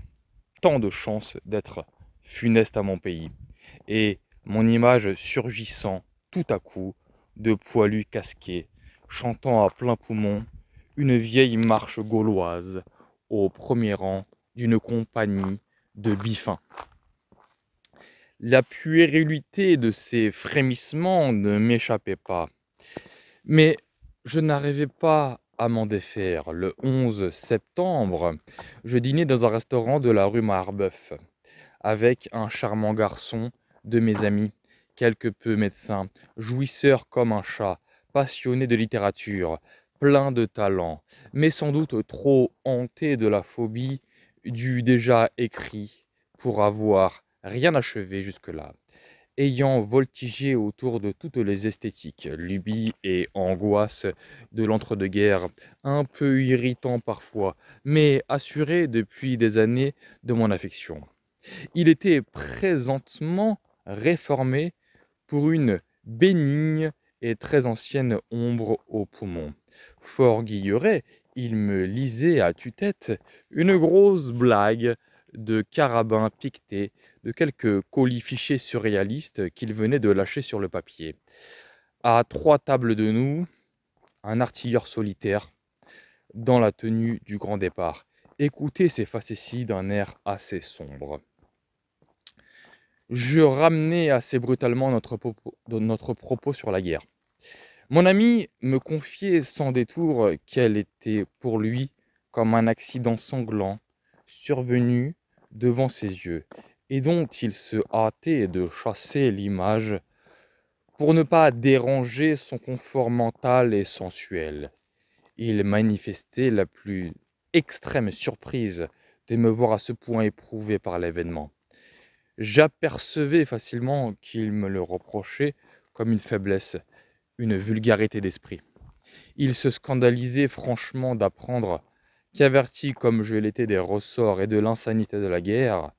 S1: tant de chances d'être funeste à mon pays, et mon image surgissant tout à coup de poilus casqués, chantant à plein poumon une vieille marche gauloise au premier rang d'une compagnie de bifins. La puérilité de ces frémissements ne m'échappait pas, mais je n'arrivais pas à m'en défaire. Le 11 septembre, je dînais dans un restaurant de la rue Marbeuf avec un charmant garçon de mes amis, quelque peu médecin, jouisseur comme un chat, passionné de littérature, plein de talent, mais sans doute trop hanté de la phobie du déjà écrit pour avoir rien achevé jusque-là, ayant voltigé autour de toutes les esthétiques, lubies et angoisses de l'entre-deux-guerres, un peu irritant parfois, mais assuré depuis des années de mon affection. Il était présentement réformé pour une bénigne et très ancienne ombre au poumon. Fort guilleret, il me lisait à tue-tête une grosse blague de carabin piqueté, de quelques colis fichés surréalistes qu'il venait de lâcher sur le papier. À trois tables de nous, un artilleur solitaire dans la tenue du grand départ. Écoutez ces facéties d'un air assez sombre. Je ramenais assez brutalement notre propos, sur la guerre. Mon ami me confiait sans détour qu'elle était pour lui comme un accident sanglant survenu devant ses yeux et dont il se hâtait de chasser l'image pour ne pas déranger son confort mental et sensuel. Il manifestait la plus extrême surprise de me voir à ce point éprouvé par l'événement. J'apercevais facilement qu'il me le reprochait comme une faiblesse, une vulgarité d'esprit. Il se scandalisait franchement d'apprendre qu'averti comme je l'étais des ressorts et de l'insanité de la guerre,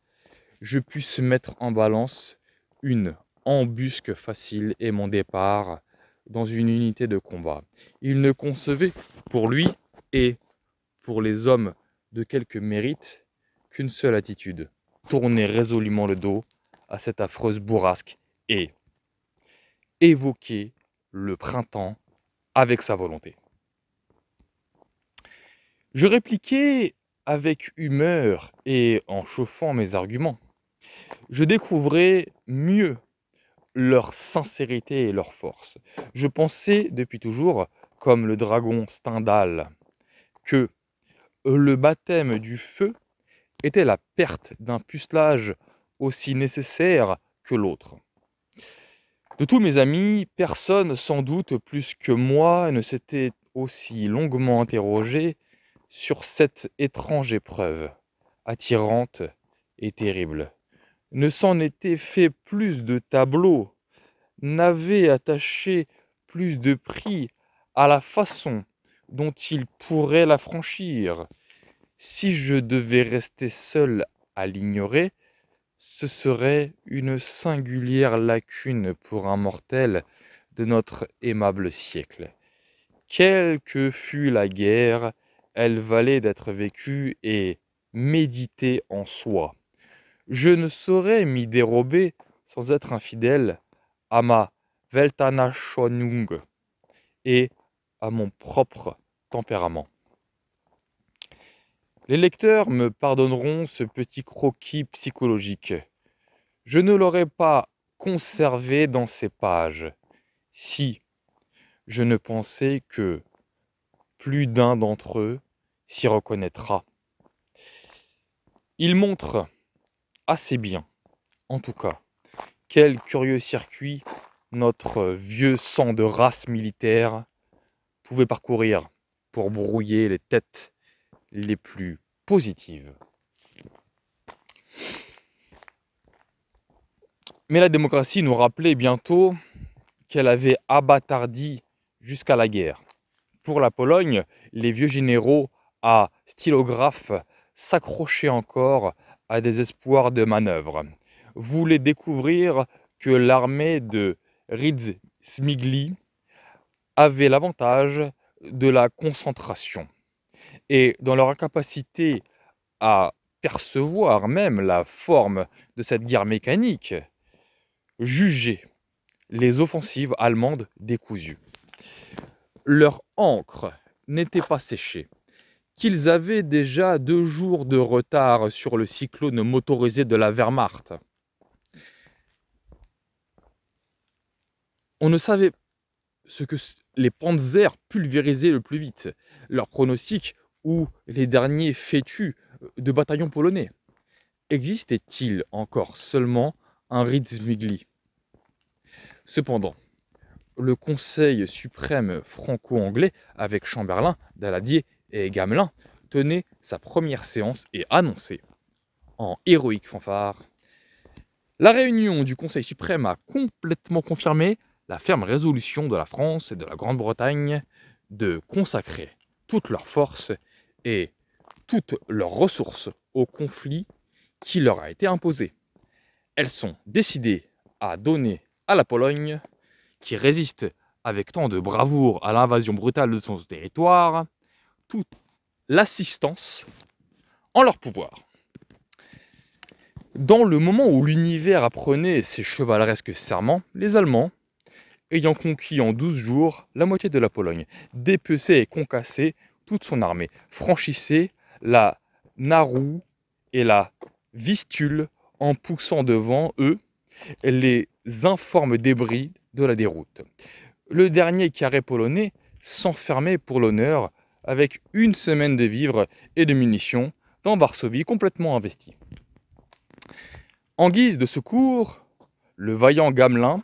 S1: je puisse mettre en balance une embusque facile et mon départ dans une unité de combat. Il ne concevait pour lui et pour les hommes de quelque mérite qu'une seule attitude, tourner résolument le dos à cette affreuse bourrasque et évoquer le printemps avec sa volonté. Je répliquais avec humeur et en chauffant mes arguments. Je découvrais mieux leur sincérité et leur force. Je pensais depuis toujours, comme le dragon Stendhal, que le baptême du feu était la perte d'un pucelage aussi nécessaire que l'autre. De tous mes amis, personne sans doute plus que moi ne s'était aussi longuement interrogé sur cette étrange épreuve, attirante et terrible, ne s'en était fait plus de tableaux, n'avait attaché plus de prix à la façon dont il pourrait la franchir. Si je devais rester seul à l'ignorer, ce serait une singulière lacune pour un mortel de notre aimable siècle. Quelle que fût la guerre, elle valait d'être vécue et méditée en soi. Je ne saurais m'y dérober sans être infidèle à ma Weltanschauung et à mon propre tempérament. Les lecteurs me pardonneront ce petit croquis psychologique. Je ne l'aurais pas conservé dans ces pages si je ne pensais que plus d'un d'entre eux s'y reconnaîtra. Il montre assez bien, en tout cas, quel curieux circuit notre vieux sang de race militaire pouvait parcourir pour brouiller les têtes les plus positives. Mais la démocratie nous rappelait bientôt qu'elle avait abattardi jusqu'à la guerre. Pour la Pologne, les vieux généraux à stylographe s'accrochaient encore à des espoirs de manœuvre, voulaient découvrir que l'armée de Ritz Smigli avait l'avantage de la concentration. Et dans leur incapacité à percevoir même la forme de cette guerre mécanique, juger les offensives allemandes décousues. Leur encre n'était pas séchée qu'ils avaient déjà deux jours de retard sur le cyclone motorisé de la Wehrmacht. On ne savait ce que les Panzers pulvérisaient le plus vite, leur pronostic ou les derniers fétus de bataillons polonais. Existait-il encore seulement un Ritzmigli Cependant, le Conseil suprême franco-anglais, avec Chamberlain, Daladier et Gamelin tenait sa première séance et annonçait, en héroïque fanfare, la réunion du Conseil suprême a complètement confirmé la ferme résolution de la France et de la Grande-Bretagne de consacrer toutes leurs forces et toutes leurs ressources au conflit qui leur a été imposé. Elles sont décidées à donner à la Pologne, qui résiste avec tant de bravoure à l'invasion brutale de son territoire, toute l'assistance en leur pouvoir. Dans le moment où l'univers apprenait ses chevaleresques serments, les Allemands, ayant conquis en 12 jours la moitié de la Pologne, dépeçaient et concassaient toute son armée, franchissaient la Naroux et la Vistule en poussant devant eux les informes débris de la déroute. Le dernier carré polonais s'enfermait pour l'honneur avec une semaine de vivres et de munitions dans Varsovie complètement investie. En guise de secours, le vaillant Gamelin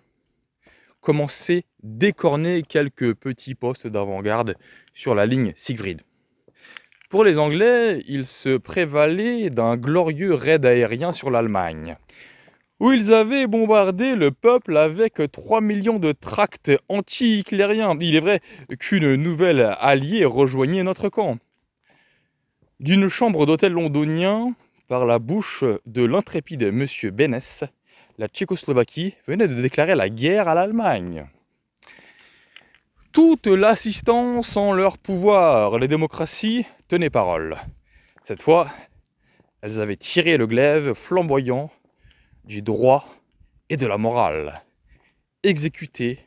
S1: commençait d'écorner quelques petits postes d'avant-garde sur la ligne Siegfried. Pour les Anglais, ils se prévalaient d'un glorieux raid aérien sur l'Allemagne, où ils avaient bombardé le peuple avec 3 millions de tracts anti-hitlériens. Il est vrai qu'une nouvelle alliée rejoignait notre camp. D'une chambre d'hôtel londonien, par la bouche de l'intrépide M. Bénès, la Tchécoslovaquie venait de déclarer la guerre à l'Allemagne. Toute l'assistance en leur pouvoir, les démocraties tenaient parole. Cette fois, elles avaient tiré le glaive flamboyant du droit et de la morale, exécuté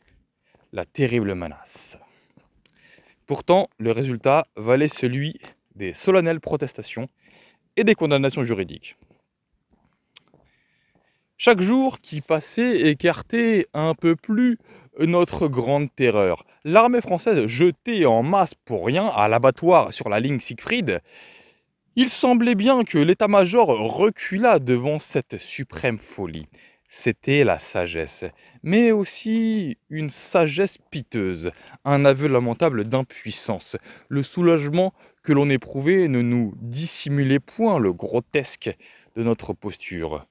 S1: la terrible menace. Pourtant, le résultat valait celui des solennelles protestations et des condamnations juridiques. Chaque jour qui passait écartait un peu plus notre grande terreur. L'armée française jetée en masse pour rien à l'abattoir sur la ligne Siegfried, il semblait bien que l'état-major reculât devant cette suprême folie. C'était la sagesse, mais aussi une sagesse piteuse, un aveu lamentable d'impuissance, le soulagement que l'on éprouvait ne nous dissimulait point le grotesque de notre posture.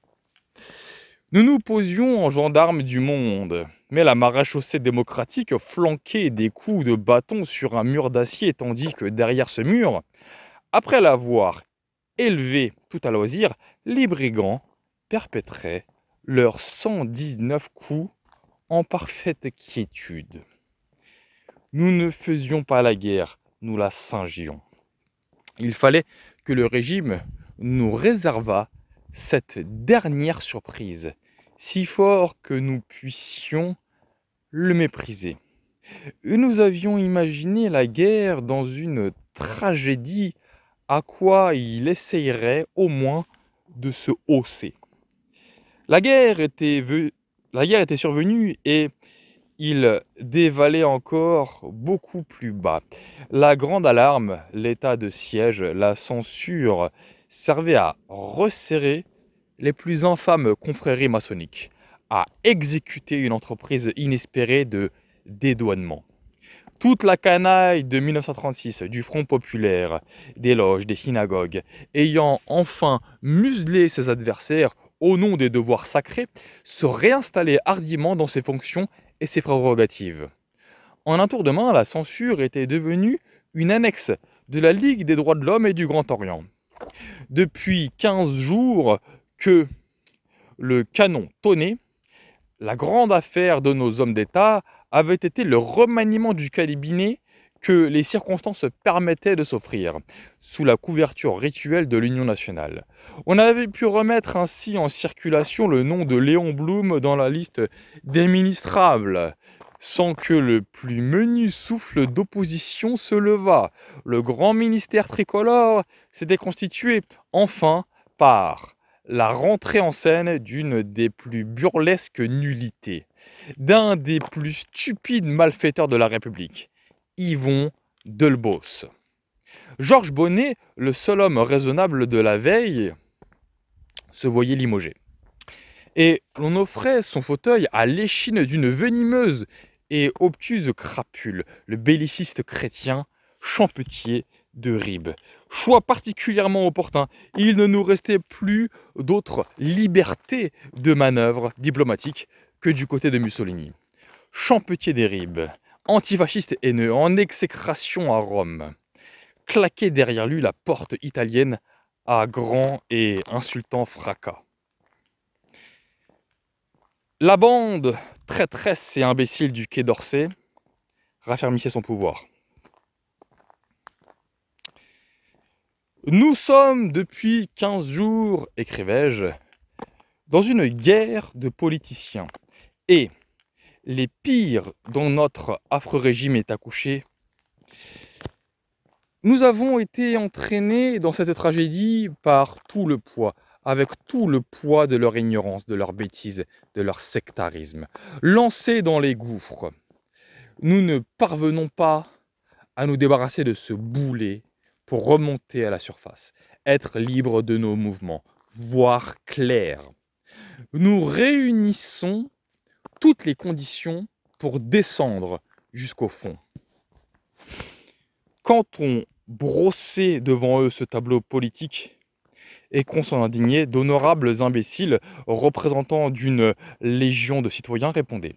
S1: Nous nous posions en gendarmes du monde, mais la maréchaussée démocratique flanquait des coups de bâton sur un mur d'acier, tandis que derrière ce mur, après l'avoir élevé tout à loisir, les brigands perpétraient leurs 119 coups en parfaite quiétude. Nous ne faisions pas la guerre, nous la singions. Il fallait que le régime nous réservât cette dernière surprise, si fort que nous puissions le mépriser. Nous avions imaginé la guerre dans une tragédie à quoi il essayerait au moins de se hausser. La guerre était, la guerre était survenue et il dévalait encore beaucoup plus bas. La grande alarme, l'état de siège, la censure servaient à resserrer les plus infâmes confréries maçonniques, à exécuter une entreprise inespérée de dédouanement. Toute la canaille de 1936 du Front populaire, des loges, des synagogues, ayant enfin muselé ses adversaires au nom des devoirs sacrés, se réinstaller hardiment dans ses fonctions et ses prérogatives. En un tour de main, la censure était devenue une annexe de la Ligue des droits de l'homme et du Grand Orient. Depuis 15 jours que le canon tonnait, la grande affaire de nos hommes d'État avait été le remaniement du cabinet que les circonstances permettaient de s'offrir, sous la couverture rituelle de l'Union nationale. On avait pu remettre ainsi en circulation le nom de Léon Blum dans la liste des ministrables, sans que le plus menu souffle d'opposition se levât. Le grand ministère tricolore s'était constitué enfin par la rentrée en scène d'une des plus burlesques nullités, d'un des plus stupides malfaiteurs de la République, Yvon Delbos. Georges Bonnet, le seul homme raisonnable de la veille, se voyait limogé. Et l'on offrait son fauteuil à l'échine d'une venimeuse et obtuse crapule, le belliciste chrétien Champetier de Ribes. Choix particulièrement opportun. Il ne nous restait plus d'autre liberté de manœuvre diplomatique que du côté de Mussolini. Champetier des Ribes, antifasciste haineux, en exécration à Rome, claquait derrière lui la porte italienne à grand et insultant fracas. La bande traîtresse et imbécile du Quai d'Orsay raffermissait son pouvoir. Nous sommes depuis 15 jours, écrivais-je, dans une guerre de politiciens. Et les pires dont notre affreux régime est accouché, nous avons été entraînés dans cette tragédie par tout le poids, avec tout le poids de leur ignorance, de leur bêtise, de leur sectarisme. Lancés dans les gouffres, nous ne parvenons pas à nous débarrasser de ce boulet pour remonter à la surface, être libre de nos mouvements, voir clair. Nous réunissons toutes les conditions pour descendre jusqu'au fond. Quand on brossait devant eux ce tableau politique et qu'on s'en indignait, d'honorables imbéciles représentants d'une légion de citoyens répondaient.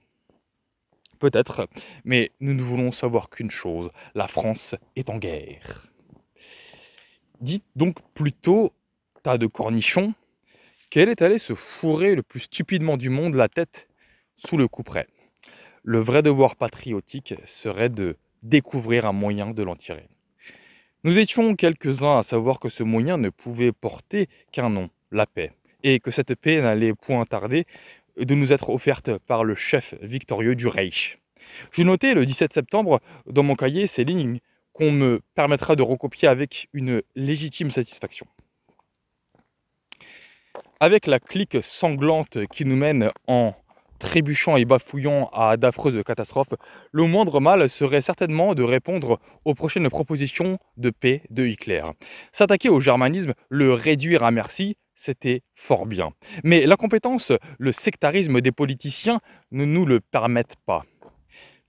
S1: Peut-être, mais nous ne voulons savoir qu'une chose, la France est en guerre. Dites donc plutôt, tas de cornichons, quel est allé se fourrer le plus stupidement du monde la tête sous le coup près? Le vrai devoir patriotique serait de découvrir un moyen de l'en tirer. Nous étions quelques-uns à savoir que ce moyen ne pouvait porter qu'un nom, la paix, et que cette paix n'allait point tarder de nous être offerte par le chef victorieux du Reich. Je notais le 17 septembre dans mon cahier ces qu'on me permettra de recopier avec une légitime satisfaction. Avec la clique sanglante qui nous mène en trébuchant et bafouillant à d'affreuses catastrophes, le moindre mal serait certainement de répondre aux prochaines propositions de paix de Hitler. S'attaquer au germanisme, le réduire à merci, c'était fort bien. Mais la compétence, le sectarisme des politiciens ne nous le permettent pas.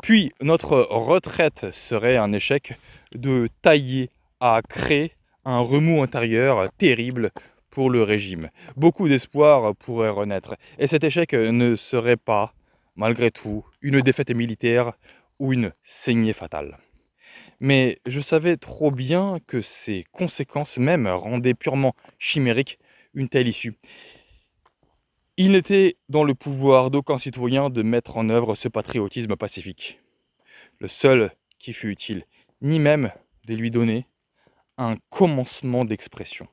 S1: Puis notre retraite serait un échec de tailler à créer un remous intérieur terrible pour le régime. Beaucoup d'espoir pourrait renaître. Et cet échec ne serait pas, malgré tout, une défaite militaire ou une saignée fatale. Mais je savais trop bien que ces conséquences même rendaient purement chimérique une telle issue. Il n'était dans le pouvoir d'aucun citoyen de mettre en œuvre ce patriotisme pacifique. Le seul qui fut utile, ni même de lui donner un commencement d'expression.